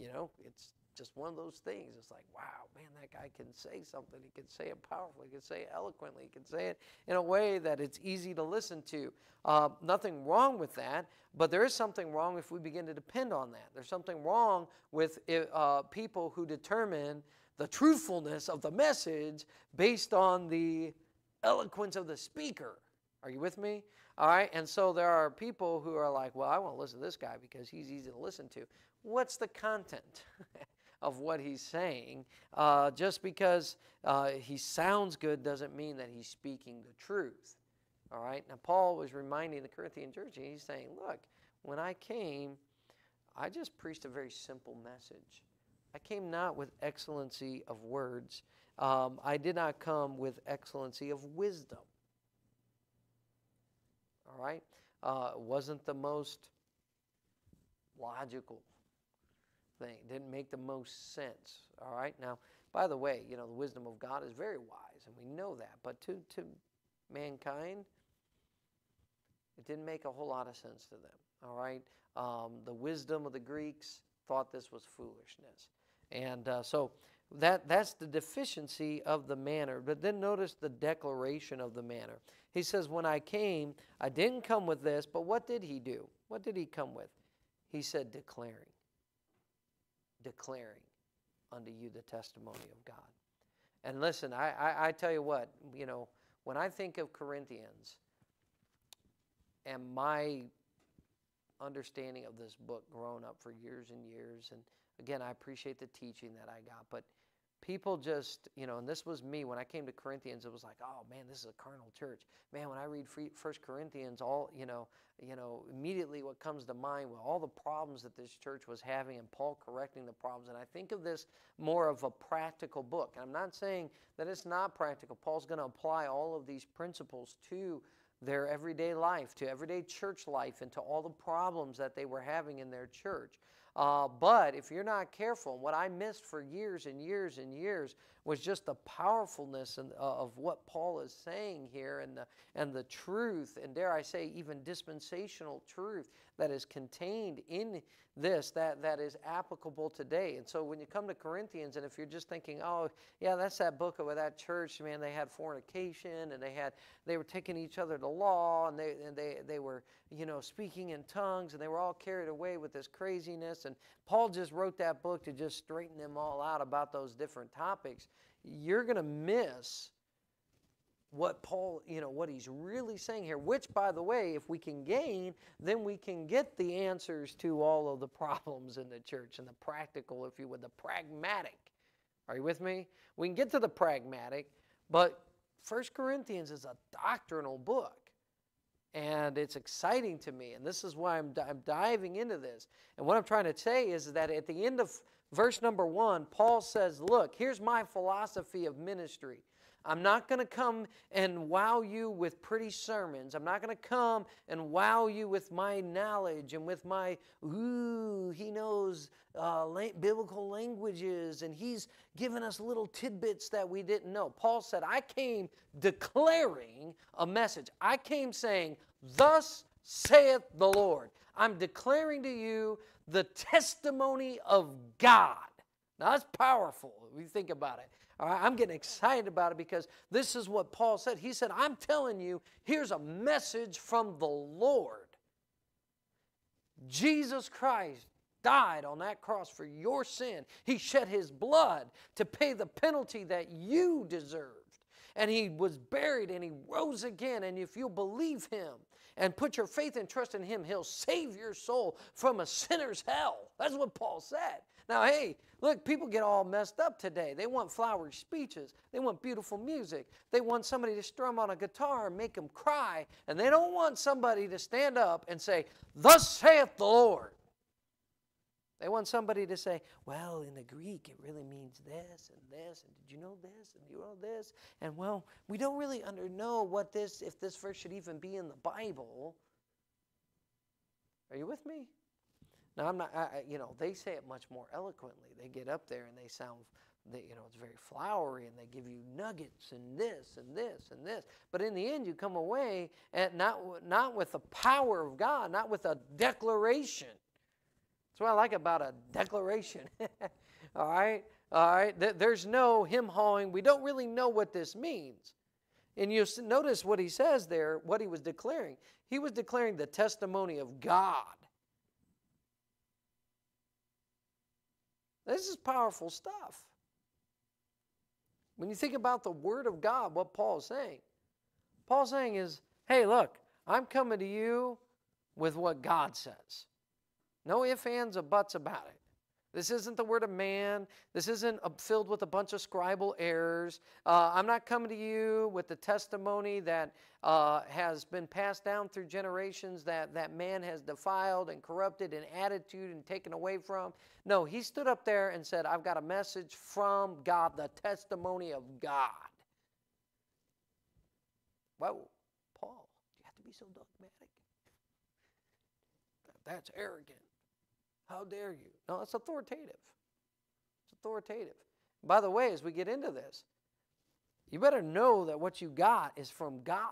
you know it's just one of those things. It's like, wow, man, that guy can say something. He can say it powerfully. He can say it eloquently. He can say it in a way that it's easy to listen to. Uh, nothing wrong with that, but there is something wrong if we begin to depend on that. There's something wrong with uh, people who determine the truthfulness of the message based on the eloquence of the speaker. Are you with me? All right. And so there are people who are like, well, I want to listen to this guy because he's easy to listen to. What's the content? of what he's saying. Uh, just because uh, he sounds good doesn't mean that he's speaking the truth. All right? Now, Paul was reminding the Corinthian church, and he's saying, Look, when I came, I just preached a very simple message. I came not with excellency of words, um, I did not come with excellency of wisdom. All right? Uh, wasn't the most logical thing. Didn't make the most sense. All right. Now, by the way, you know, the wisdom of God is very wise, and we know that. But to, to mankind, It didn't make a whole lot of sense to them. All right. Um, the wisdom of the Greeks thought this was foolishness. And uh, so that, that's the deficiency of the manner. But then notice the declaration of the manner. He says, When I came, I didn't come with this, but what did he do? What did he come with? He said, declaring. Declaring unto you the testimony of God. And listen, I, I, I tell you what, you know, when I think of Corinthians and my understanding of this book grown up for years and years, and again, I appreciate the teaching that I got, but people just, you know, and this was me when I came to Corinthians, it was like, oh man, this is a carnal church. Man, when I read First Corinthians, all, you know, you know, immediately what comes to mind with all the problems that this church was having and Paul correcting the problems. And I think of this more of a practical book. I'm not saying that it's not practical. Paul's going to apply all of these principles to their everyday life, to everyday church life, and to all the problems that they were having in their church. Uh, but if you're not careful, what I missed for years and years and years was just the powerfulness and, uh, of what Paul is saying here and the, and the truth, and dare I say, even dispensational truth that is contained in this that, that is applicable today. And so when you come to Corinthians, and if you're just thinking, oh, yeah, that's that book of that church, man, they had fornication and they had they were taking each other to law and they and they, they were, you know, speaking in tongues and they were all carried away with this craziness. And Paul just wrote that book to just straighten them all out about those different topics. You're gonna miss what Paul, you know, what he's really saying here, which, by the way, if we can gain, then we can get the answers to all of the problems in the church and the practical, if you would, the pragmatic. Are you with me? We can get to the pragmatic, but First Corinthians is a doctrinal book. And it's exciting to me. And this is why I'm, I'm diving into this. And what I'm trying to say is that at the end of verse number one, Paul says, Look, here's my philosophy of ministry. I'm not going to come and wow you with pretty sermons. I'm not going to come and wow you with my knowledge and with my, ooh, he knows uh, la- biblical languages and he's given us little tidbits that we didn't know. Paul said, I came declaring a message. I came saying, Thus saith the Lord. I'm declaring to you the testimony of God. Now that's powerful you think about it. All right, I'm getting excited about it because this is what Paul said. He said, I'm telling you, here's a message from the Lord. Jesus Christ died on that cross for your sin. He shed his blood to pay the penalty that you deserved. And he was buried and he rose again. And if you believe him and put your faith and trust in him, he'll save your soul from a sinner's hell. That's what Paul said. Now, hey, look, people get all messed up today. They want flowery speeches, they want beautiful music, they want somebody to strum on a guitar and make them cry, and they don't want somebody to stand up and say, Thus saith the Lord. They want somebody to say, well, in the Greek, it really means this and this, and did you know this, and you know this? And well, we don't really under know what this, if this verse should even be in the Bible. Are you with me? Now, I'm not, I, you know, they say it much more eloquently. They get up there and they sound, they, you know, it's very flowery and they give you nuggets and this and this and this. But in the end, you come away and not, not with the power of God, not with a declaration. That's what I like about a declaration. All right? All right? There's no him hawing. We don't really know what this means. And you notice what he says there, what he was declaring. He was declaring the testimony of God. This is powerful stuff. When you think about the Word of God, what Paul is saying, Paul's saying is, hey, look, I'm coming to you with what God says. No ifs, ands, or buts about it. This isn't the word of man. This isn't filled with a bunch of scribal errors. Uh, I'm not coming to you with the testimony that uh, has been passed down through generations that, that man has defiled and corrupted in attitude and taken away from. No, he stood up there and said, I've got a message from God, the testimony of God. Whoa, Paul, you have to be so dogmatic? That's arrogant. How dare you? No, it's authoritative. It's authoritative. By the way, as we get into this, you better know that what you got is from God.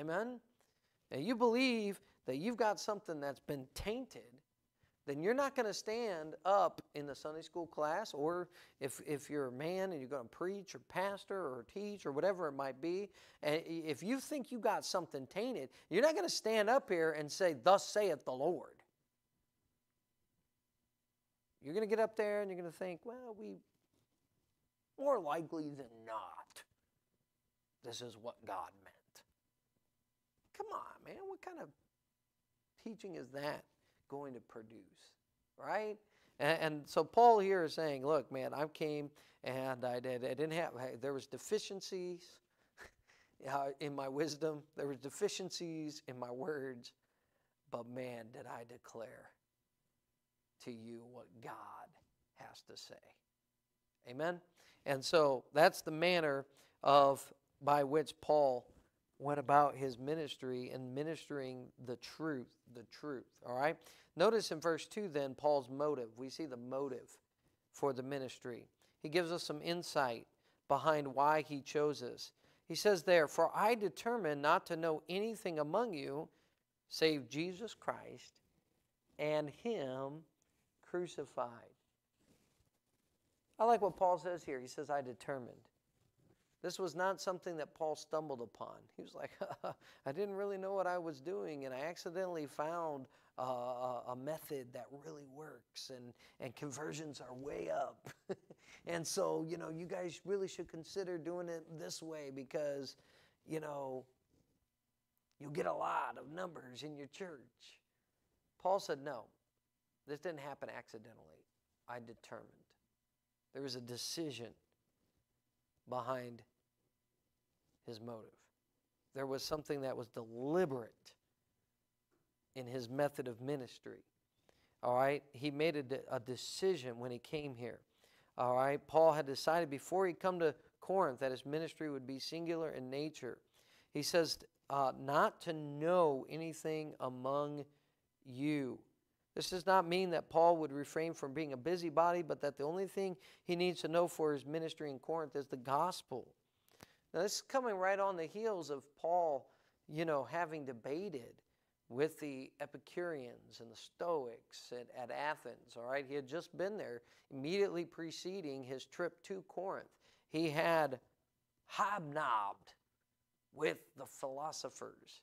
Amen? And you believe that you've got something that's been tainted, then you're not going to stand up in the Sunday school class, or if, if you're a man and you're going to preach or pastor or teach or whatever it might be, and if you think you got something tainted, you're not going to stand up here and say, Thus saith the Lord. You're going to get up there and you're going to think, Well, we, more likely than not, this is what God meant. Come on, man. What kind of teaching is that going to produce? Right? And, and so Paul here is saying, look, man, I came and I, did, I didn't have, there was deficiencies uh, in my wisdom. There was deficiencies in my words. But man, did I declare to you what God has to say. Amen? And so that's the manner of by which Paul went about his ministry and ministering the truth, the truth. All right? Notice in verse 2 then Paul's motive. We see the motive for the ministry. He gives us some insight behind why he chose us. He says there, For I determined not to know anything among you save Jesus Christ and him crucified. I like what Paul says here. He says, I determined. This was not something that Paul stumbled upon. He was like, I didn't really know what I was doing, and I accidentally found a method that really works, and, and conversions are way up. and so, you know, you guys really should consider doing it this way because, you know, you'll get a lot of numbers in your church. Paul said, No, this didn't happen accidentally. I determined. There was a decision behind his motive. There was something that was deliberate in his method of ministry. All right? He made a, a decision when he came here. All right? Paul had decided before he come to Corinth that his ministry would be singular in nature. He says, uh, not to know anything among you. This does not mean that Paul would refrain from being a busybody, but that the only thing he needs to know for his ministry in Corinth is the gospel. Now, this is coming right on the heels of Paul, you know, having debated with the Epicureans and the Stoics at, at Athens. All right, he had just been there immediately preceding his trip to Corinth. He had hobnobbed with the philosophers.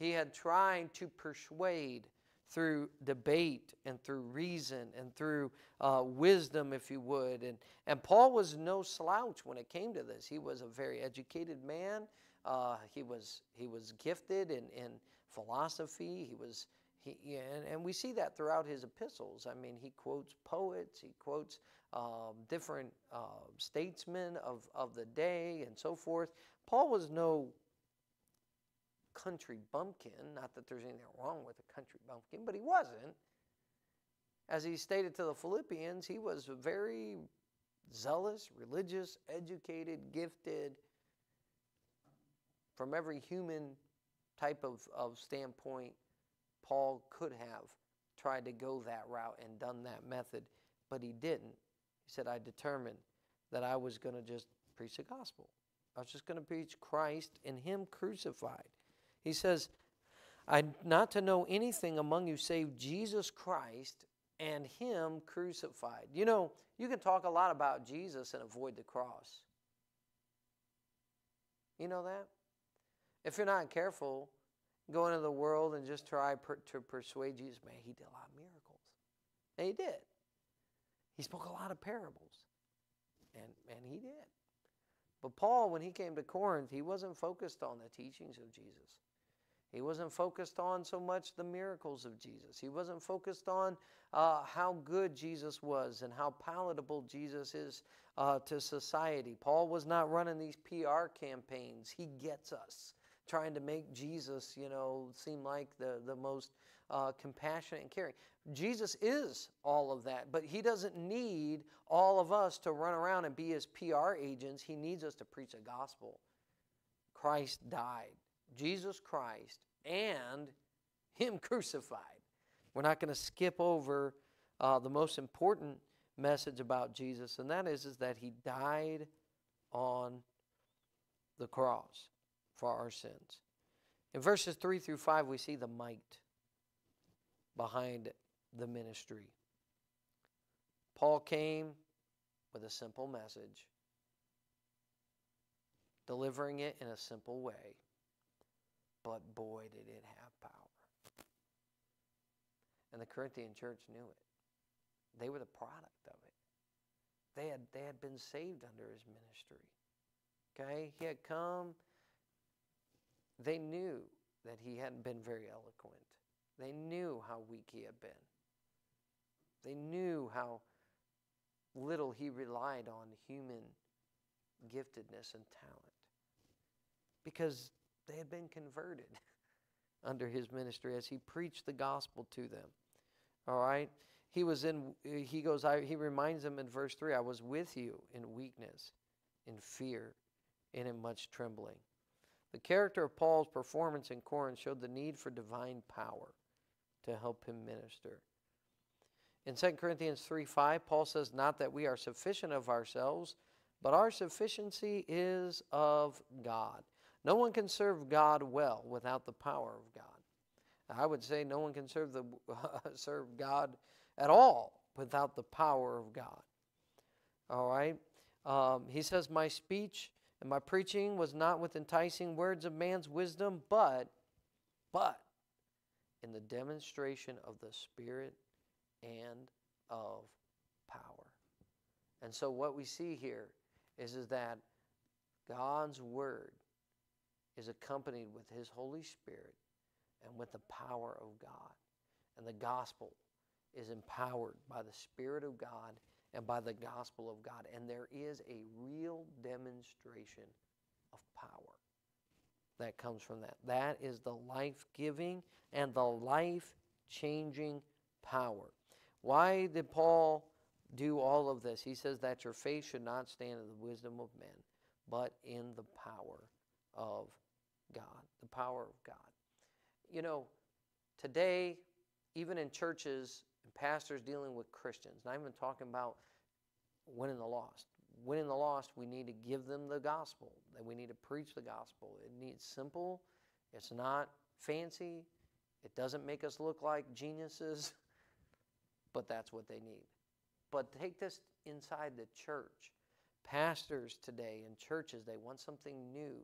He had tried to persuade through debate and through reason and through uh, wisdom, if you would. And, and Paul was no slouch when it came to this. He was a very educated man. Uh, he was he was gifted in, in philosophy. He was he and, and we see that throughout his epistles. I mean, he quotes poets. He quotes um, different uh, statesmen of, of the day and so forth. Paul was no country bumpkin. Not that there's anything wrong with a country bumpkin, but he wasn't. As he stated to the Philippians, he was very zealous, religious, educated, gifted from every human type of, of standpoint. Paul could have tried to go that route and done that method, but he didn't. He said, I determined that I was going to just preach the gospel. I was just going to preach Christ and Him crucified. He says, I not to know anything among you save Jesus Christ and Him crucified. You know, you can talk a lot about Jesus and avoid the cross. You know that? If you're not careful, go into the world and just try per, to persuade Jesus, man, he did a lot of miracles. And he did. He spoke a lot of parables. And, and he did. But Paul, when he came to Corinth, he wasn't focused on the teachings of Jesus. He wasn't focused on so much the miracles of Jesus. He wasn't focused on uh, how good Jesus was and how palatable Jesus is uh, to society. Paul was not running these PR campaigns. He gets us, trying to make Jesus, you know, seem like the, the most uh, compassionate and caring. Jesus is all of that, but he doesn't need all of us to run around and be his PR agents. He needs us to preach the gospel. Christ died. Jesus Christ and Him crucified. We're not going to skip over uh, the most important message about Jesus, and that is, is that He died on the cross for our sins. In verses 3 through 5, we see the might behind the ministry. Paul came with a simple message, delivering it in a simple way. But boy, did it have power. And the Corinthian church knew it. They were the product of it. They had, they had been saved under his ministry. Okay? He had come. They knew that he hadn't been very eloquent. They knew how weak he had been. They knew how little he relied on human giftedness and talent because they had been converted under his ministry as he preached the gospel to them. All right? He was in, he goes, I, he reminds them in verse 3 I was with you in weakness, in fear, and in much trembling. The character of Paul's performance in Corinth showed the need for divine power to help him minister. In 2 Corinthians 3 5, Paul says, Not that we are sufficient of ourselves, but our sufficiency is of God. No one can serve God well without the power of God. I would say no one can serve, the, serve God at all without the power of God. All right? Um, he says, My speech and my preaching was not with enticing words of man's wisdom, but, but in the demonstration of the Spirit and of power. And so what we see here is, is that God's word is accompanied with his Holy Spirit and with the power of God. And the gospel is empowered by the Spirit of God and by the gospel of God. And there is a real demonstration of power that comes from that. That is the life giving and the life changing power. Why did Paul do all of this? He says that your faith should not stand in the wisdom of men, but in the power of God. The power of God. You know, today, even in churches and pastors dealing with Christians, not even talking about winning the lost. Winning the lost, we need to give them the gospel, and we need to preach the gospel. It needs simple, it's not fancy, it doesn't make us look like geniuses, but that's what they need. But take this inside the church. Pastors today in churches, they want something new.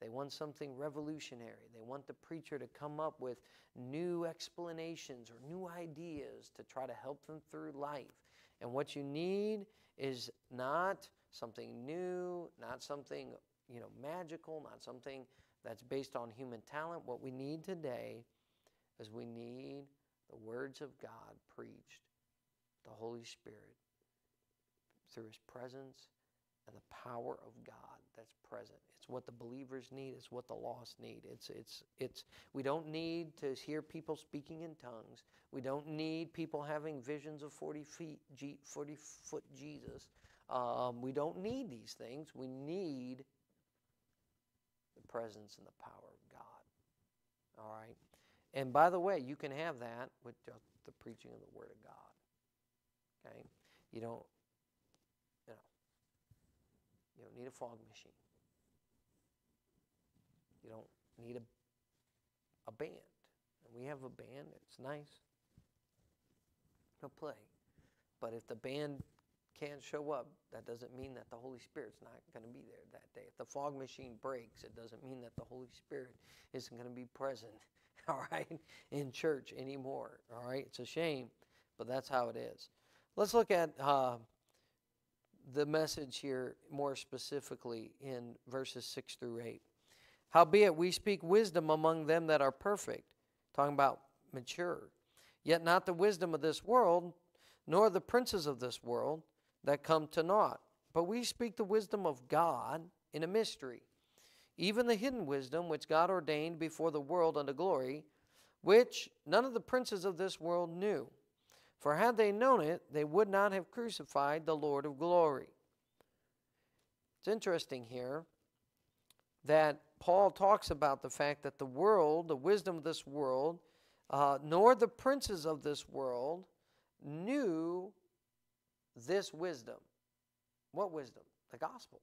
They want something revolutionary. They want the preacher to come up with new explanations or new ideas to try to help them through life. And what you need is not something new, not something, you know, magical, not something that's based on human talent. What we need today is we need the words of God preached, the Holy Spirit through his presence and the power of God that's present. It's what the believers need, it's what the lost need. It's it's it's we don't need to hear people speaking in tongues. We don't need people having visions of 40 feet 40 foot Jesus. Um, we don't need these things. We need the presence and the power of God. All right? And by the way, you can have that with just the preaching of the Word of God. Okay? You don't you don't need a fog machine. You don't need a, a band. And we have a band, it's nice. They'll play. But if the band can't show up, that doesn't mean that the Holy Spirit's not going to be there that day. If the fog machine breaks, it doesn't mean that the Holy Spirit isn't going to be present, all right, in church anymore, all right? It's a shame, but that's how it is. Let's look at uh, the message here more specifically in verses 6 through 8. Howbeit, we speak wisdom among them that are perfect, talking about mature, yet not the wisdom of this world, nor the princes of this world that come to naught. But we speak the wisdom of God in a mystery, even the hidden wisdom which God ordained before the world unto glory, which none of the princes of this world knew. For had they known it, they would not have crucified the Lord of glory. It's interesting here that Paul talks about the fact that the world, the wisdom of this world, uh, nor the princes of this world knew this wisdom. What wisdom? The gospel.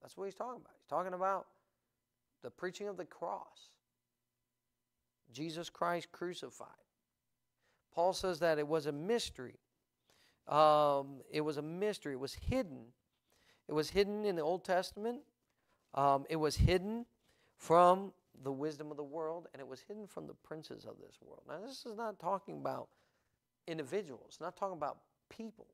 That's what he's talking about. He's talking about the preaching of the cross, Jesus Christ crucified. Paul says that it was a mystery. Um, it was a mystery. It was hidden. It was hidden in the Old Testament. Um, it was hidden from the wisdom of the world, and it was hidden from the princes of this world. Now, this is not talking about individuals, not talking about people.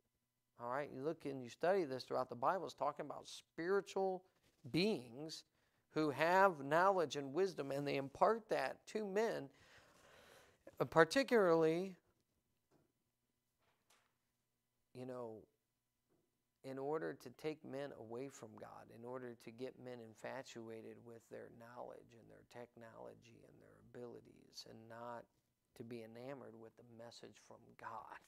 All right, you look and you study this throughout the Bible, it's talking about spiritual beings who have knowledge and wisdom, and they impart that to men, uh, particularly, you know, in order to take men away from God, in order to get men infatuated with their knowledge and their technology and their abilities, and not to be enamored with the message from God,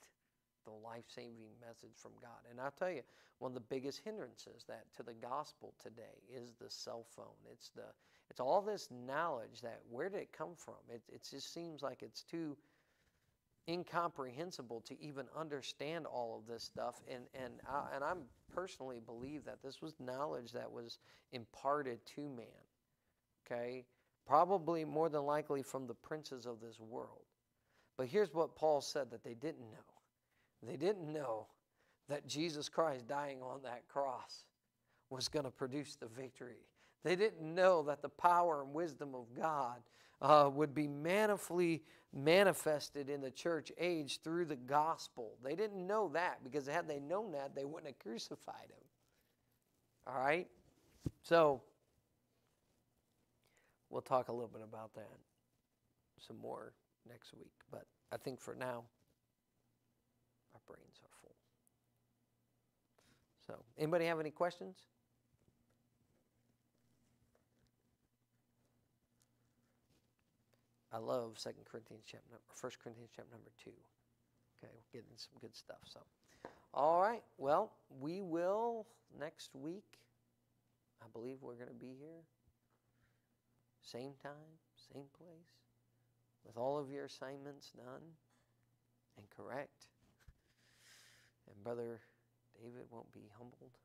the life saving message from God. And I'll tell you, one of the biggest hindrances that to the gospel today is the cell phone. It's the it's all this knowledge that where did it come from? It, it just seems like it's too incomprehensible to even understand all of this stuff. And and I, and I personally believe that this was knowledge that was imparted to man. Okay, probably more than likely from the princes of this world. But here's what Paul said that they didn't know. They didn't know that Jesus Christ dying on that cross was going to produce the victory. They didn't know that the power and wisdom of God uh, would be manifoldly manifested in the church age through the gospel. They didn't know that because had they known that, they wouldn't have crucified him. All right? So, we'll talk a little bit about that some more next week. But I think for now, our brains are full. So, anybody have any questions? I love Second Corinthians chapter number, First Corinthians chapter number two. Okay, we're getting some good stuff. So, all right. Well, we will next week. I believe we're going to be here. Same time, same place, with all of your assignments done and correct. And Brother David won't be humbled